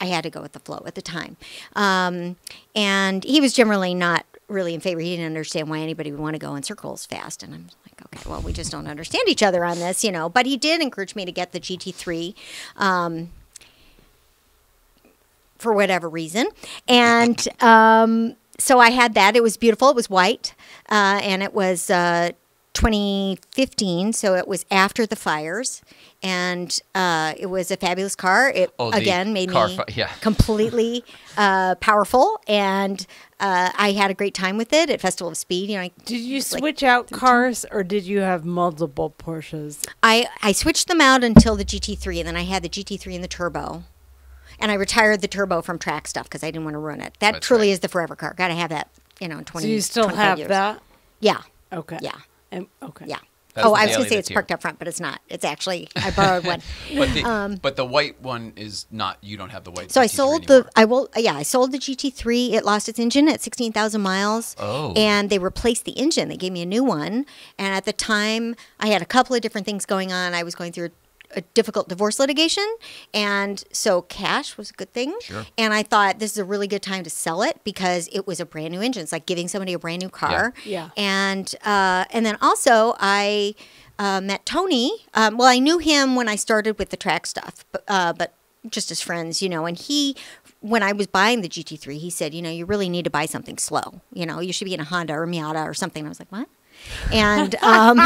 I had to go with the flow at the time. Um, and he was generally not really in favor. He didn't understand why anybody would want to go in circles fast. And I'm like, okay, well, we just don't understand each other on this, you know. But he did encourage me to get the GT3. Um, for whatever reason. And um, so I had that. It was beautiful. It was white. Uh, and it was uh, 2015. So it was after the fires. And uh, it was a fabulous car. It Oh, again made car me fi- yeah. completely uh, powerful. And uh, I had a great time with it at Festival of Speed. You know, I, Did you like switch out cars or did you have multiple Porsches? I, I switched them out until the GT3, and then I had the GT3 and the turbo. And I retired the turbo from track stuff because I didn't want to ruin it. That That's truly right. is the forever car. Got to have that, you know, in 20 So you still have years. that? Yeah, Okay. yeah, And, okay. yeah. That's oh, I was going to say it's here. parked up front, but it's not. It's actually, I borrowed one. But the but the white one is not. You don't have the white. Um, So I GT3 sold anymore. the I will yeah I sold the GT3. It lost its engine at sixteen thousand miles. Oh. and they replaced the engine. They gave me a new one. And at the time, I had a couple of different things going on. I was going through a, a difficult divorce litigation, and so cash was a good thing. Sure. And I thought this is a really good time to sell it because it was a brand new engine. It's like giving somebody a brand new car. Yeah. And uh, and then also I uh, met Tony. Um, well, I knew him when I started with the track stuff, but, uh, but just as friends, you know. And he, when I was buying the GT3, he said, you know, you really need to buy something slow. You know, you should be in a Honda or Miata or something. I was like, what? And um,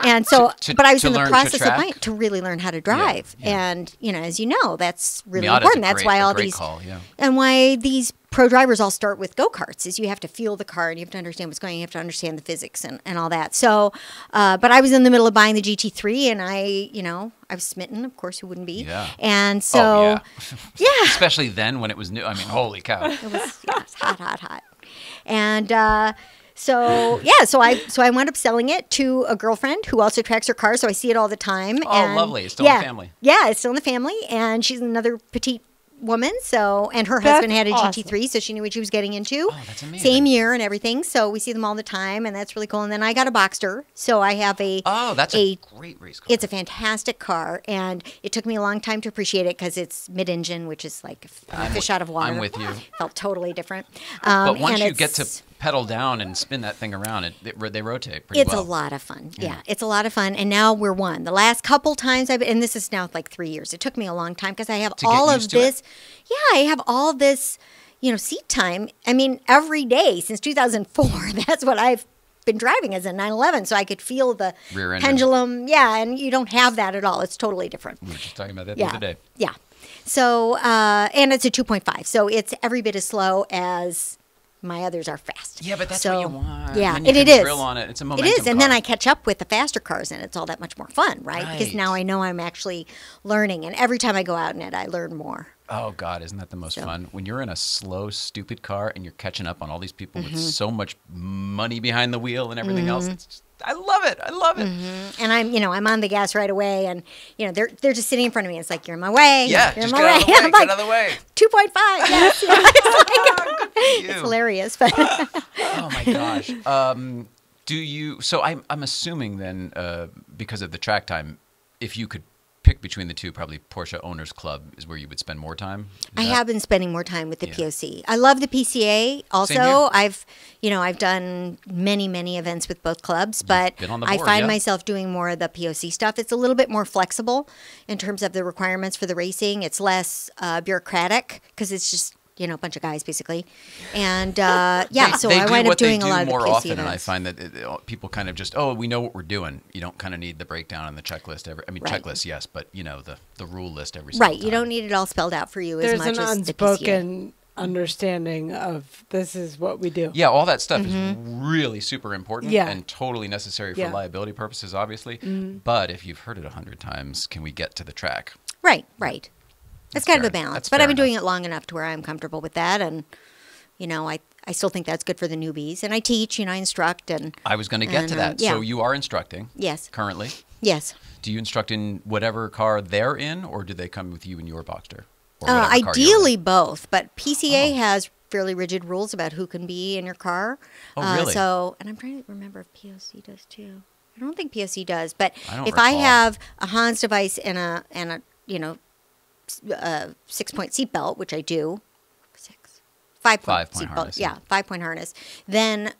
and so, To- but I was in the process of buying to really learn how to drive. yeah. And you know, as you know, that's really Miata's a important. That's why all these call, yeah. and why these pro drivers all start with go karts is you have to feel the car and you have to understand what's going on. You have to understand the physics and, and all that. So, uh, but I was in the middle of buying the GT3 and I, you know, I was smitten. Of course, who wouldn't be? Yeah. And so, oh yeah. yeah, Especially then when it was new. I mean, holy cow. it was, yeah, it was hot, hot, hot. And uh, so yeah, so I so I wound up selling it to a girlfriend who also tracks her car, so I see it all the time. Oh, and lovely. It's still in the family. Yeah, it's still in the family, and she's another petite woman. So and her That's husband had a awesome. GT3, so she knew what she was getting into. Oh, that's amazing. Same year and everything, so we see them all the time, and that's really cool. And then I got a Boxster, so I have a Oh, that's a, great race car. it's a fantastic car, and it took me a long time to appreciate it because it's mid-engine, which is like a I'm fish with- out of water. I'm with you. Felt totally different. Um, but once and you get to it's- pedal down and spin that thing around, it, it they rotate pretty well. it's well. a lot of fun. Yeah. it's a lot of fun. And now we're one. The last couple times I've and this is now like three years. It took me a long time because I have To all of used to it? this. Yeah, I have all this, you know, seat time. I mean, every day since 2004. That's what I've been driving as a 911, so I could feel the pendulum. Yeah, and you don't have that at all. It's totally different. We were just talking about that Yeah. the other day. Yeah. So, uh, and it's a 2.5. So it's every bit as slow as my others are fast. Yeah, but that's so, what you want. Yeah, And you it can is. drill on it. It's a It momentum is, and then. I catch up with the faster cars, and it's all that much more fun, right? Because now I know I'm actually learning, and every time I go out in it, I learn more. Oh God, isn't that the most So- fun? When you're in a slow, stupid car and you're catching up on all these people Mm-hmm. with so much money behind the wheel and everything else. It's just, I love it. I love it. and I'm, you know, I'm on the gas right away, and you know, they're they're just sitting in front of me. It's like you're in my way. Yeah, you're in just my get out of the way. way. I'm Get like out of the way. two point five. Yes, it's, like- it's hilarious, but Oh my gosh. Um, do you? So I'm I'm assuming then uh, because of the track time, if you could pick between the two, probably Porsche Owners Club is where you would spend more time. Is I that- have been spending more time with the Yeah. POC. I love the PCA. Also. I've you know I've done many many events with both clubs, but the I find yeah. myself doing more of the POC stuff. It's a little bit more flexible in terms of the requirements for the racing. It's less uh, bureaucratic because it's just you know a bunch of guys basically, and uh, yeah. They- so they I wind up doing they a do lot of more often, events. and I find that it, it- people kind of just, oh, we know what we're doing. You don't kind of need the breakdown and the checklist every. I mean, Right. checklist, yes, but you know the the rule list every. single right, you don't need it all spelled out for you There's as much an as the PCA. unspoken understanding of this is what we do. Yeah, all that stuff is really super important Yeah. and totally necessary for Yeah. liability purposes, obviously. But if you've heard it a hundred times, can we get to the track? Right, right. It's kind of a balance. that's But I've been doing it long enough to where I'm comfortable with that and you know, I I still think that's good for the newbies. And I teach, you know, I instruct and I was going to get And, to uh, that. So yeah. you are instructing yes. currently. Yes. Do you instruct in whatever car they're in, or do they come with you in your Boxster? Uh, whatever car you're ideally both, but PCA Oh. has fairly rigid rules about who can be in your car. Oh, Uh, really? so, and I'm trying to remember if POC does too. I don't think POC does, but I if I have a Hans device and a and a you know a six point seatbelt, which I do, six, five point Five-point seatbelt, harness, yeah. five point harness, then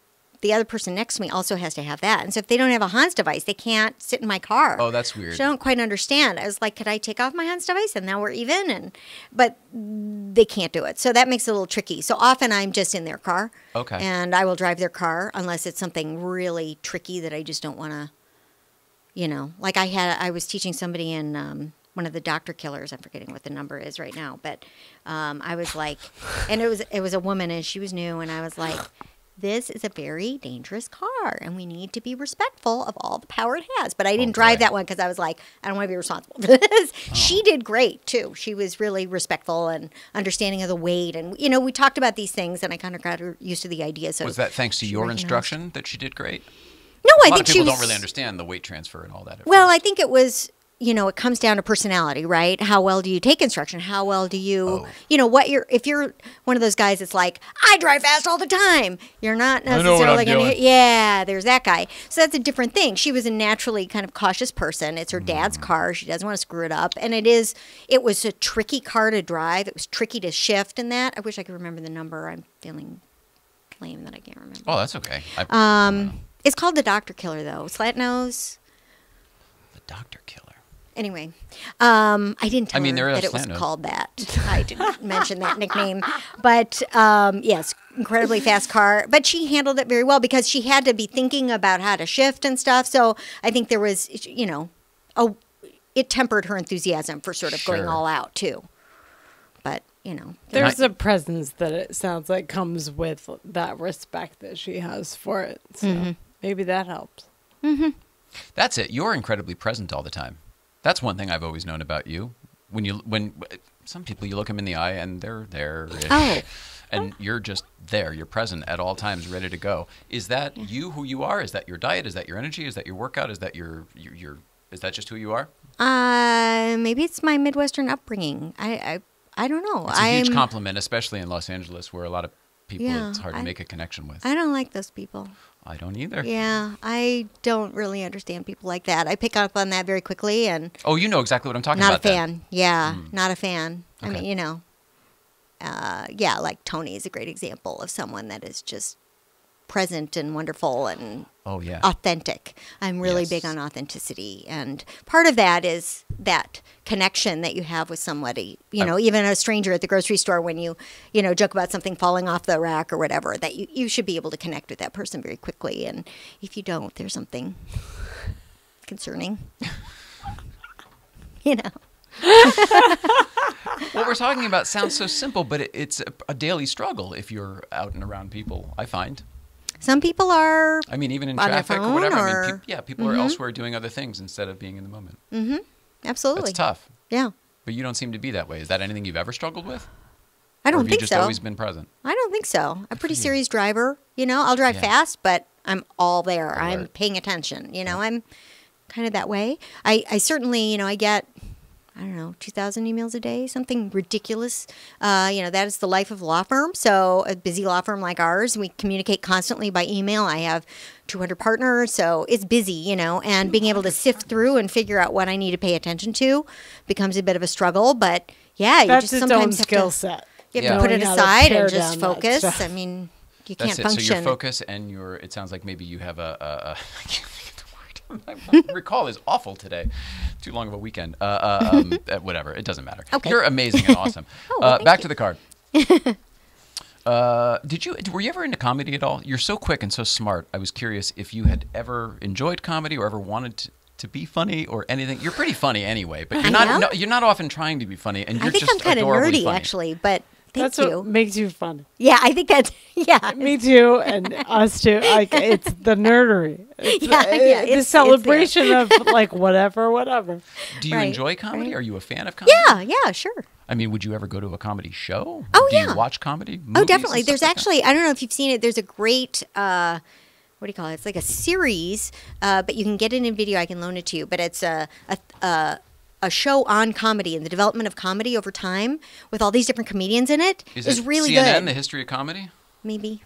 the other person next to me also has to have that. And so if they don't have a Hans device, they can't sit in my car. Oh, that's weird. Which I don't quite understand. I was like, could I take off my Hans device and now we're even? And but they can't do it, so that makes it a little tricky. So often I'm just in their car. Okay. And I will drive their car unless it's something really tricky that I just don't want to. You know, like I had, I was teaching somebody in um, one of the doctor killers. I'm forgetting what the number is right now, but um, I was like, and it was it was a woman and she was new, and I was like. This is a very dangerous car, and we need to be respectful of all the power it has. But I didn't drive Oh, that one because I was like, I don't want to be responsible for this. Oh. She did great too. She was really respectful and understanding of the weight, and you know, we talked about these things, and I kind of got her used to the idea. So Was that thanks to your instruction that she did great? No, I a lot think of she people was. don't really understand the weight transfer and all that. at Well, first. I think it was, you know, it comes down to personality, right? How well do you take instruction? How well do you, Oh. you know, what you're, if you're one of those guys that's like, I drive fast all the time, you're not I necessarily going to, yeah, there's that guy. So that's a different thing. She was a naturally kind of cautious person. It's her Mm. dad's car. She doesn't want to screw it up. And it is, it was a tricky car to drive. It was tricky to shift and that. I wish I could remember the number. I'm feeling lame that I can't remember. oh, that's okay. I, Um, it's called the Doctor Killer, though. Slant nose. the doctor killer. Anyway, um, I didn't tell I mean, her there that is it was Slant called that. I didn't mention that nickname, but um, yes, incredibly fast car. But she handled it very well because she had to be thinking about how to shift and stuff. So I think there was, you know, a it tempered her enthusiasm for sort of going all out too. But you know, There's a presence that it sounds like comes with that respect that she has for it. So Mm-hmm. maybe that helps. That's it. You're incredibly present all the time. That's one thing I've always known about you. When you when some people you look them in the eye and they're there. Oh. And you're just there. You're present at all times, ready to go. Is that you who you are? Is that your diet? Is that your energy? Is that your workout? Is that your your, your is that just who you are? uh, maybe it's my Midwestern upbringing. I I, I don't know. It's a huge I'm- compliment, especially in Los Angeles, where a lot of people Yeah, it's hard to make a connection with. I don't like those people. I don't either. Yeah, I don't really understand people like that. I pick up on that very quickly and Oh, you know exactly what I'm talking about. not a about. then. fan. Yeah, not a fan. I mean, you know, uh, yeah, like Tony is a great example of someone that is just present and wonderful and Oh yeah. authentic. I'm really big on authenticity, and part of that is that connection that you have with somebody. You I- know, even a stranger at the grocery store when you, you know, joke about something falling off the rack or whatever. That you you should be able to connect with that person very quickly, and if you don't, there's something concerning. you know. what we're talking about sounds so simple, but it, it's a, a daily struggle if you're out and around people. I find. Some people are. I mean, even in traffic or whatever. I mean, peop yeah, people are elsewhere doing other things instead of being in the moment. Mm-hmm. Absolutely. It's tough. Yeah. But you don't seem to be that way. Is that anything you've ever struggled with? I don't have you think just so. always been present? I don't think so. I'm a pretty serious driver. You know, I'll drive Yeah. fast, but I'm all there. I'm paying attention. You know, I'm kind of that way. I, I certainly, you know, I get, I don't know, 2,000 emails a day, something ridiculous. Uh, you know, that is the life of a law firm. So, a busy law firm like ours, we communicate constantly by email. I have 200 partners, so it's busy, you know, and being able to sift through and figure out what I need to pay attention to becomes a bit of a struggle. But yeah, you That's just its sometimes have skill to, set. you have Yeah. to put it Knowing how to aside and just focus. stuff. I mean, you That's can't it. function. So your focus and your it sounds like maybe you have a, a, a I can't think of the word. My recall is awful today. Too long of a weekend. Uh, uh, um, uh, whatever. It doesn't matter. Okay. You're amazing and awesome. Oh, well, uh, back you. to the card. Uh, did you were you ever into comedy at all? You're so quick and so smart. I was curious if you had ever enjoyed comedy or ever wanted to, to be funny or anything. You're pretty funny anyway, but you're I not no, you're not often trying to be funny, and you're I think just I'm kind of nerdy, funny. actually, but thank That's you. what makes you fun. yeah, I think that's yeah. Me too, and us too. Like it's the nerdery. It's Yeah, the, yeah, the it's- it's celebration of like whatever, whatever. Do you Right, enjoy comedy? right. Are you a fan of comedy? Yeah, yeah, sure. I mean, would you ever go to a comedy show? Oh, Do yeah. you watch comedy? Oh, movies and definitely. There's like that? actually I don't know if you've seen it. There's a great uh, what do you call it? It's like a series, uh, but you can get it in video. I can loan it to you. But it's a a, a a show on comedy and the development of comedy over time with all these different comedians in it Is is it really CNN, good. the history of comedy? maybe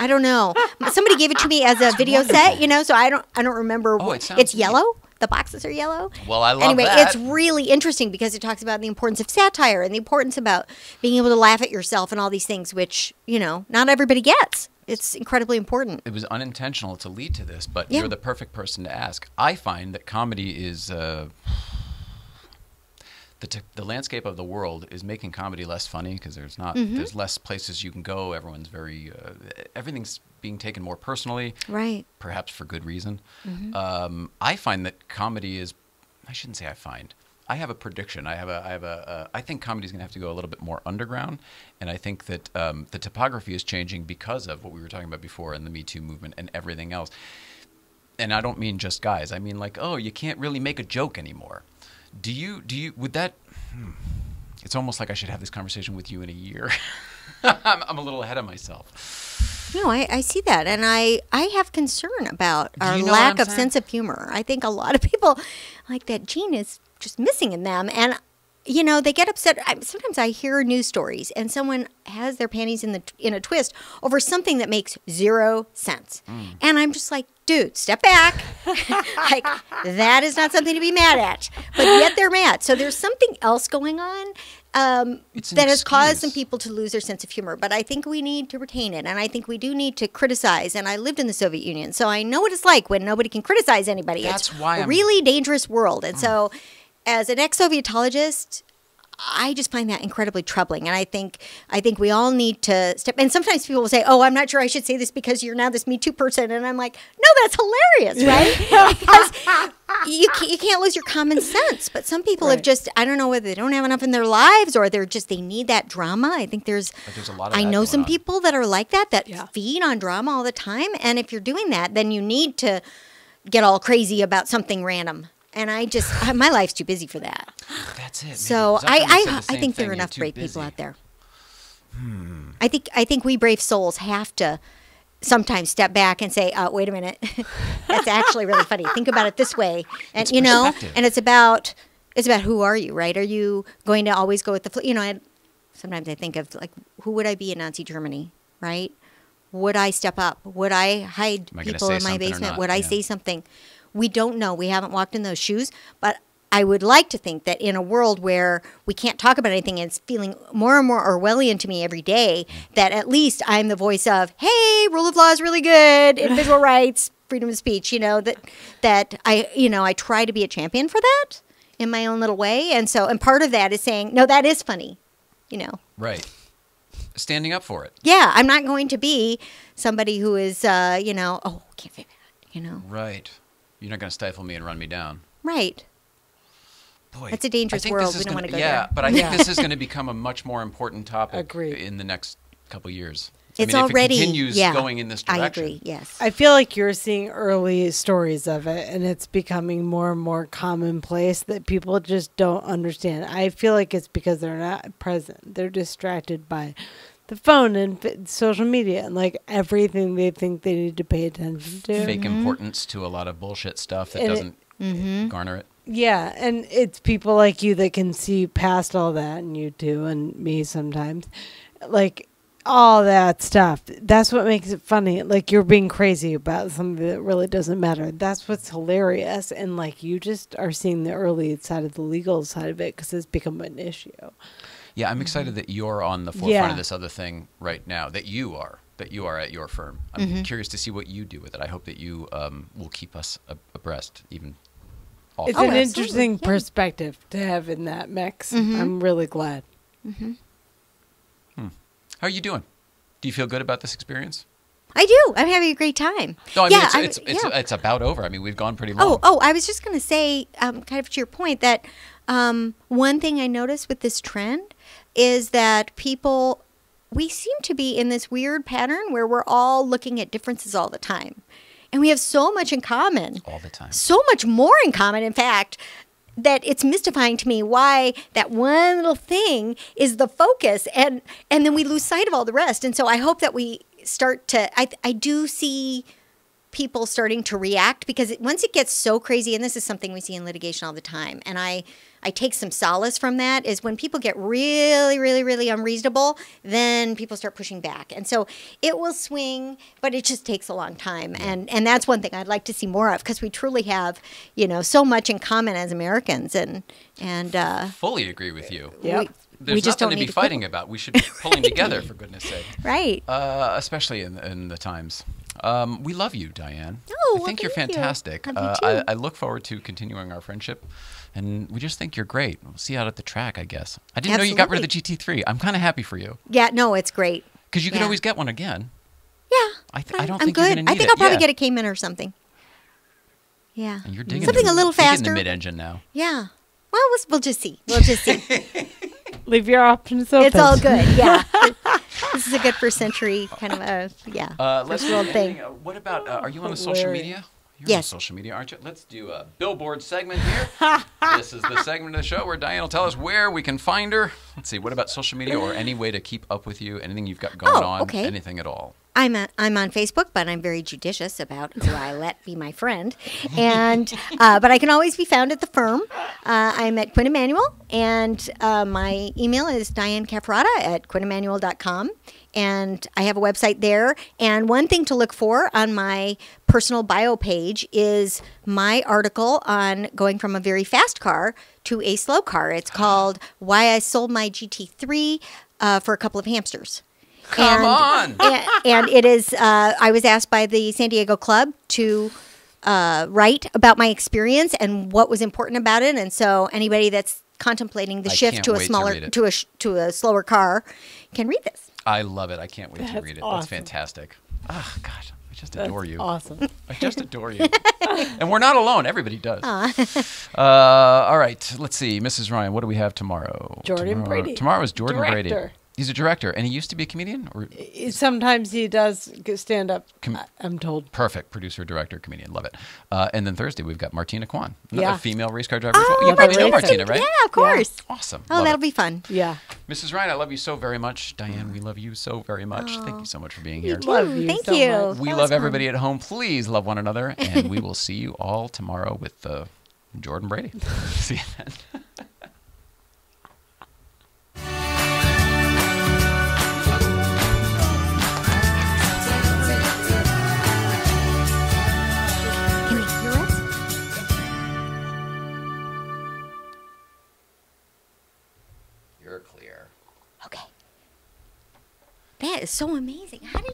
I don't know. Somebody gave it to me as a video set, you know, so I don't I don't remember. Oh, what- it sounds it's neat. yellow. The boxes are yellow. Well, I love anyway, that. it's really interesting because it talks about the importance of satire and the importance about being able to laugh at yourself and all these things, which you know not everybody gets. It's incredibly important. It was unintentional to lead to this, but Yeah. you're the perfect person to ask. I find that comedy is uh, the t- the landscape of the world is making comedy less funny because there's not Mm-hmm. there's less places you can go. Everyone's very uh, everything's being taken more personally. Right. perhaps for good reason. Mm-hmm. Um, I find that comedy is, I shouldn't say I find. I have a prediction. I have a, I have a, uh, I think comedy is going to have to go a little bit more underground, and I think that um, the topography is changing because of what we were talking about before and the Me Too movement and everything else. And I don't mean just guys. I mean like, oh, you can't really make a joke anymore. Do you? Do you? Would that? Hmm, it's almost like I should have this conversation with you in a year. I'm, I'm a little ahead of myself. No, I, I see that, and I I have concern about our you know lack of saying? sense of humor. I think a lot of people like that gene is just missing in them, and you know they get upset. I, sometimes I hear news stories, and someone has their panties in the in a twist over something that makes zero sense, Mm. and I'm just like, dude, step back. like that is not something to be mad at, but yet they're mad. So there's something else going on. Um, that has caused some people to lose their sense of humor. But I think we need to retain it, and I think we do need to criticize. And I lived in the Soviet Union, so I know what it's like when nobody can criticize anybody. That's it's why a I'm- Mm. really dangerous world. And so, as an ex-Sovietologist, I just find that incredibly troubling, and I think I think we all need to step. And sometimes people will say, "Oh, I'm not sure I should say this because you're now this Me Too person," and I'm like, "No, that's hilarious, right?" because you can't, you can't lose your common sense. But some people have just I don't know whether they don't have enough in their lives or they're just they need that drama. I think there's there's a lot of I know some on. people that are like that that Yeah. feed on drama all the time. And if you're doing that, then you need to get all crazy about something random. And I just my life's too busy for that. That's it. So I I, I think there are enough brave busy. people out there. Hmm. I think I think we brave souls have to sometimes step back and say, uh, "Wait a minute, that's actually really funny. Think about it this way." And It's you know, and it's about it's about who are you, right? Are you going to always go with the? You know, I, sometimes I think of like, who would I be in Nazi Germany, right? Would I step up? Would I hide people in my basement? Would I Yeah. say something? We don't know. We haven't walked in those shoes, but I would like to think that in a world where we can't talk about anything and it's feeling more and more Orwellian to me every day, that at least I'm the voice of, hey, rule of law is really good, individual rights, freedom of speech, you know, that that I you know, I try to be a champion for that in my own little way. And so and part of that is saying, No, that is funny. You know. Right. Standing up for it. Yeah, I'm not going to be somebody who is uh, you know, oh, can't say that, you know. Right. You're not going to stifle me and run me down. Right. Boy, That's a dangerous I think world. this is We don't gonna- wanna go Yeah, there. but I think Yeah. this is going to become a much more important topic Agreed. in the next couple years. It's I mean, already if it continues yeah, going in this I direction. agree. Yes. I feel like you're seeing early stories of it, and it's becoming more and more commonplace that people just don't understand. I feel like it's because they're not present; they're distracted by the phone and f- social media and like everything they think they need to pay attention to. Fake importance to a lot of bullshit stuff that And doesn't Mm-hmm. garner it. Yeah, and it's people like you that can see past all that, and you too, and me sometimes. Like all that stuff. That's what makes it funny. Like you're being crazy about something that really doesn't matter. That's what's hilarious. And like you just are seeing the early side of the legal side of it because it's become an issue. Yeah, I'm excited that you're on the forefront Yeah. of this other thing right now. That you are. That you are at your firm. I'm Mm-hmm. curious to see what you do with it. I hope that you um, will keep us abreast, even. Off It's Oh, an absolutely, interesting yeah. perspective to have in that mix. Mhm. I'm really glad. How are you doing? Do you feel good about this experience? I do. I'm having a great time. No, I mean yeah, it's I- it's it's, yeah. it's about over. I mean we've gone pretty long. Oh, oh, I was just going to say, um, kind of to your point, that um, one thing I noticed with this trend is that people, we seem to be in this weird pattern where we're all looking at differences all the time. And we have so much in common, all the time. so much more in common, in fact, that it's mystifying to me why that one little thing is the focus and and then we lose sight of all the rest and so i hope that we start to i i do see people starting to react because it, once it gets so crazy and this is something we see in litigation all the time and i i take some solace from that is when people get really really really unreasonable then people start pushing back and so it will swing but it just takes a long time and and that's one thing i'd like to see more of because we truly have you know so much in common as americans and and uh Fully agree with you. Yep. we, There's we just nothing don't to be to fighting quit. about. We should be pulling together for goodness sake. right Uh, especially in, in the times. Um, we love you, Diane. Oh, I well, think you're thank you. fantastic. You Uh, too. I, I look forward to continuing our friendship, and we just think you're great. We'll see you out at the track, I guess. I didn't know you got rid of the GT3. I'm kind of happy for you yeah no it's great because you could Yeah. always get one again. yeah I, th- I I'm- don't I'm think you're good. going to I need think it. I'll probably Yeah. get a Cayman or something. Yeah. And you're digging Something the, a little digging faster. the mid-engine now. Yeah. Well, we'll, we'll just see. We'll just see. Leave your options open. it's all good. Yeah. this is a good first century kind of a yeah. Uh, let's First world thing. uh, what about? Uh, are you on the social Hilarious. media? You're Yes. on social media, aren't you? Let's do a billboard segment here. this is the segment of the show where Diane will tell us where we can find her. Let's see. What about social media or any way to keep up with you? Anything you've got going Oh, on? okay. Anything at all? I'm a, I'm on Facebook, but I'm very judicious about who I let be my friend. And uh, but I can always be found at the firm. Uh, I'm at Quinn Emanuel, and uh, my email is Diane Cafferata at quinnemanuel.com. And I have a website there. And one thing to look for on my personal bio page is my article on going from a very fast car to a slow car. It's called "Why I Sold My GT3 uh, for a Couple of Hamsters." Come on. and, and it is. Uh, I was asked by the San Diego Club to uh, write about my experience and what was important about it, and so anybody that's contemplating the I shift to a wait to smaller to a to a slower car can read this. I love it. I can't wait to read it. That's fantastic. Oh, gosh, I just That's adore you. awesome. I just adore you. and we're not alone. Everybody does. Uh, all right. Let's see. Mrs. Ryan, what do we have tomorrow? Jordan tomorrow, Brady. Tomorrow is Jordan Brady. Director. He's a director, and he used to be a comedian? Or Sometimes he does stand up. Com- I- I'm told. perfect producer, director, comedian. Love it. Uh, and then Thursday, we've got Martina Kwan, another Yeah. female race car driver. as well. Oh, you probably know Martina. Martina, right? Yeah, of course. Awesome. Oh, Love that'll it. be fun. Yeah. Mrs. Ryan, I love you so very much. Diane, we love you so very much. Thank you so much for being here. Love you Thank so you. much. We That love was fun. everybody at home. Please love one another, and we will see you all tomorrow with uh, Jordan Brady. see you then. That is so amazing. How did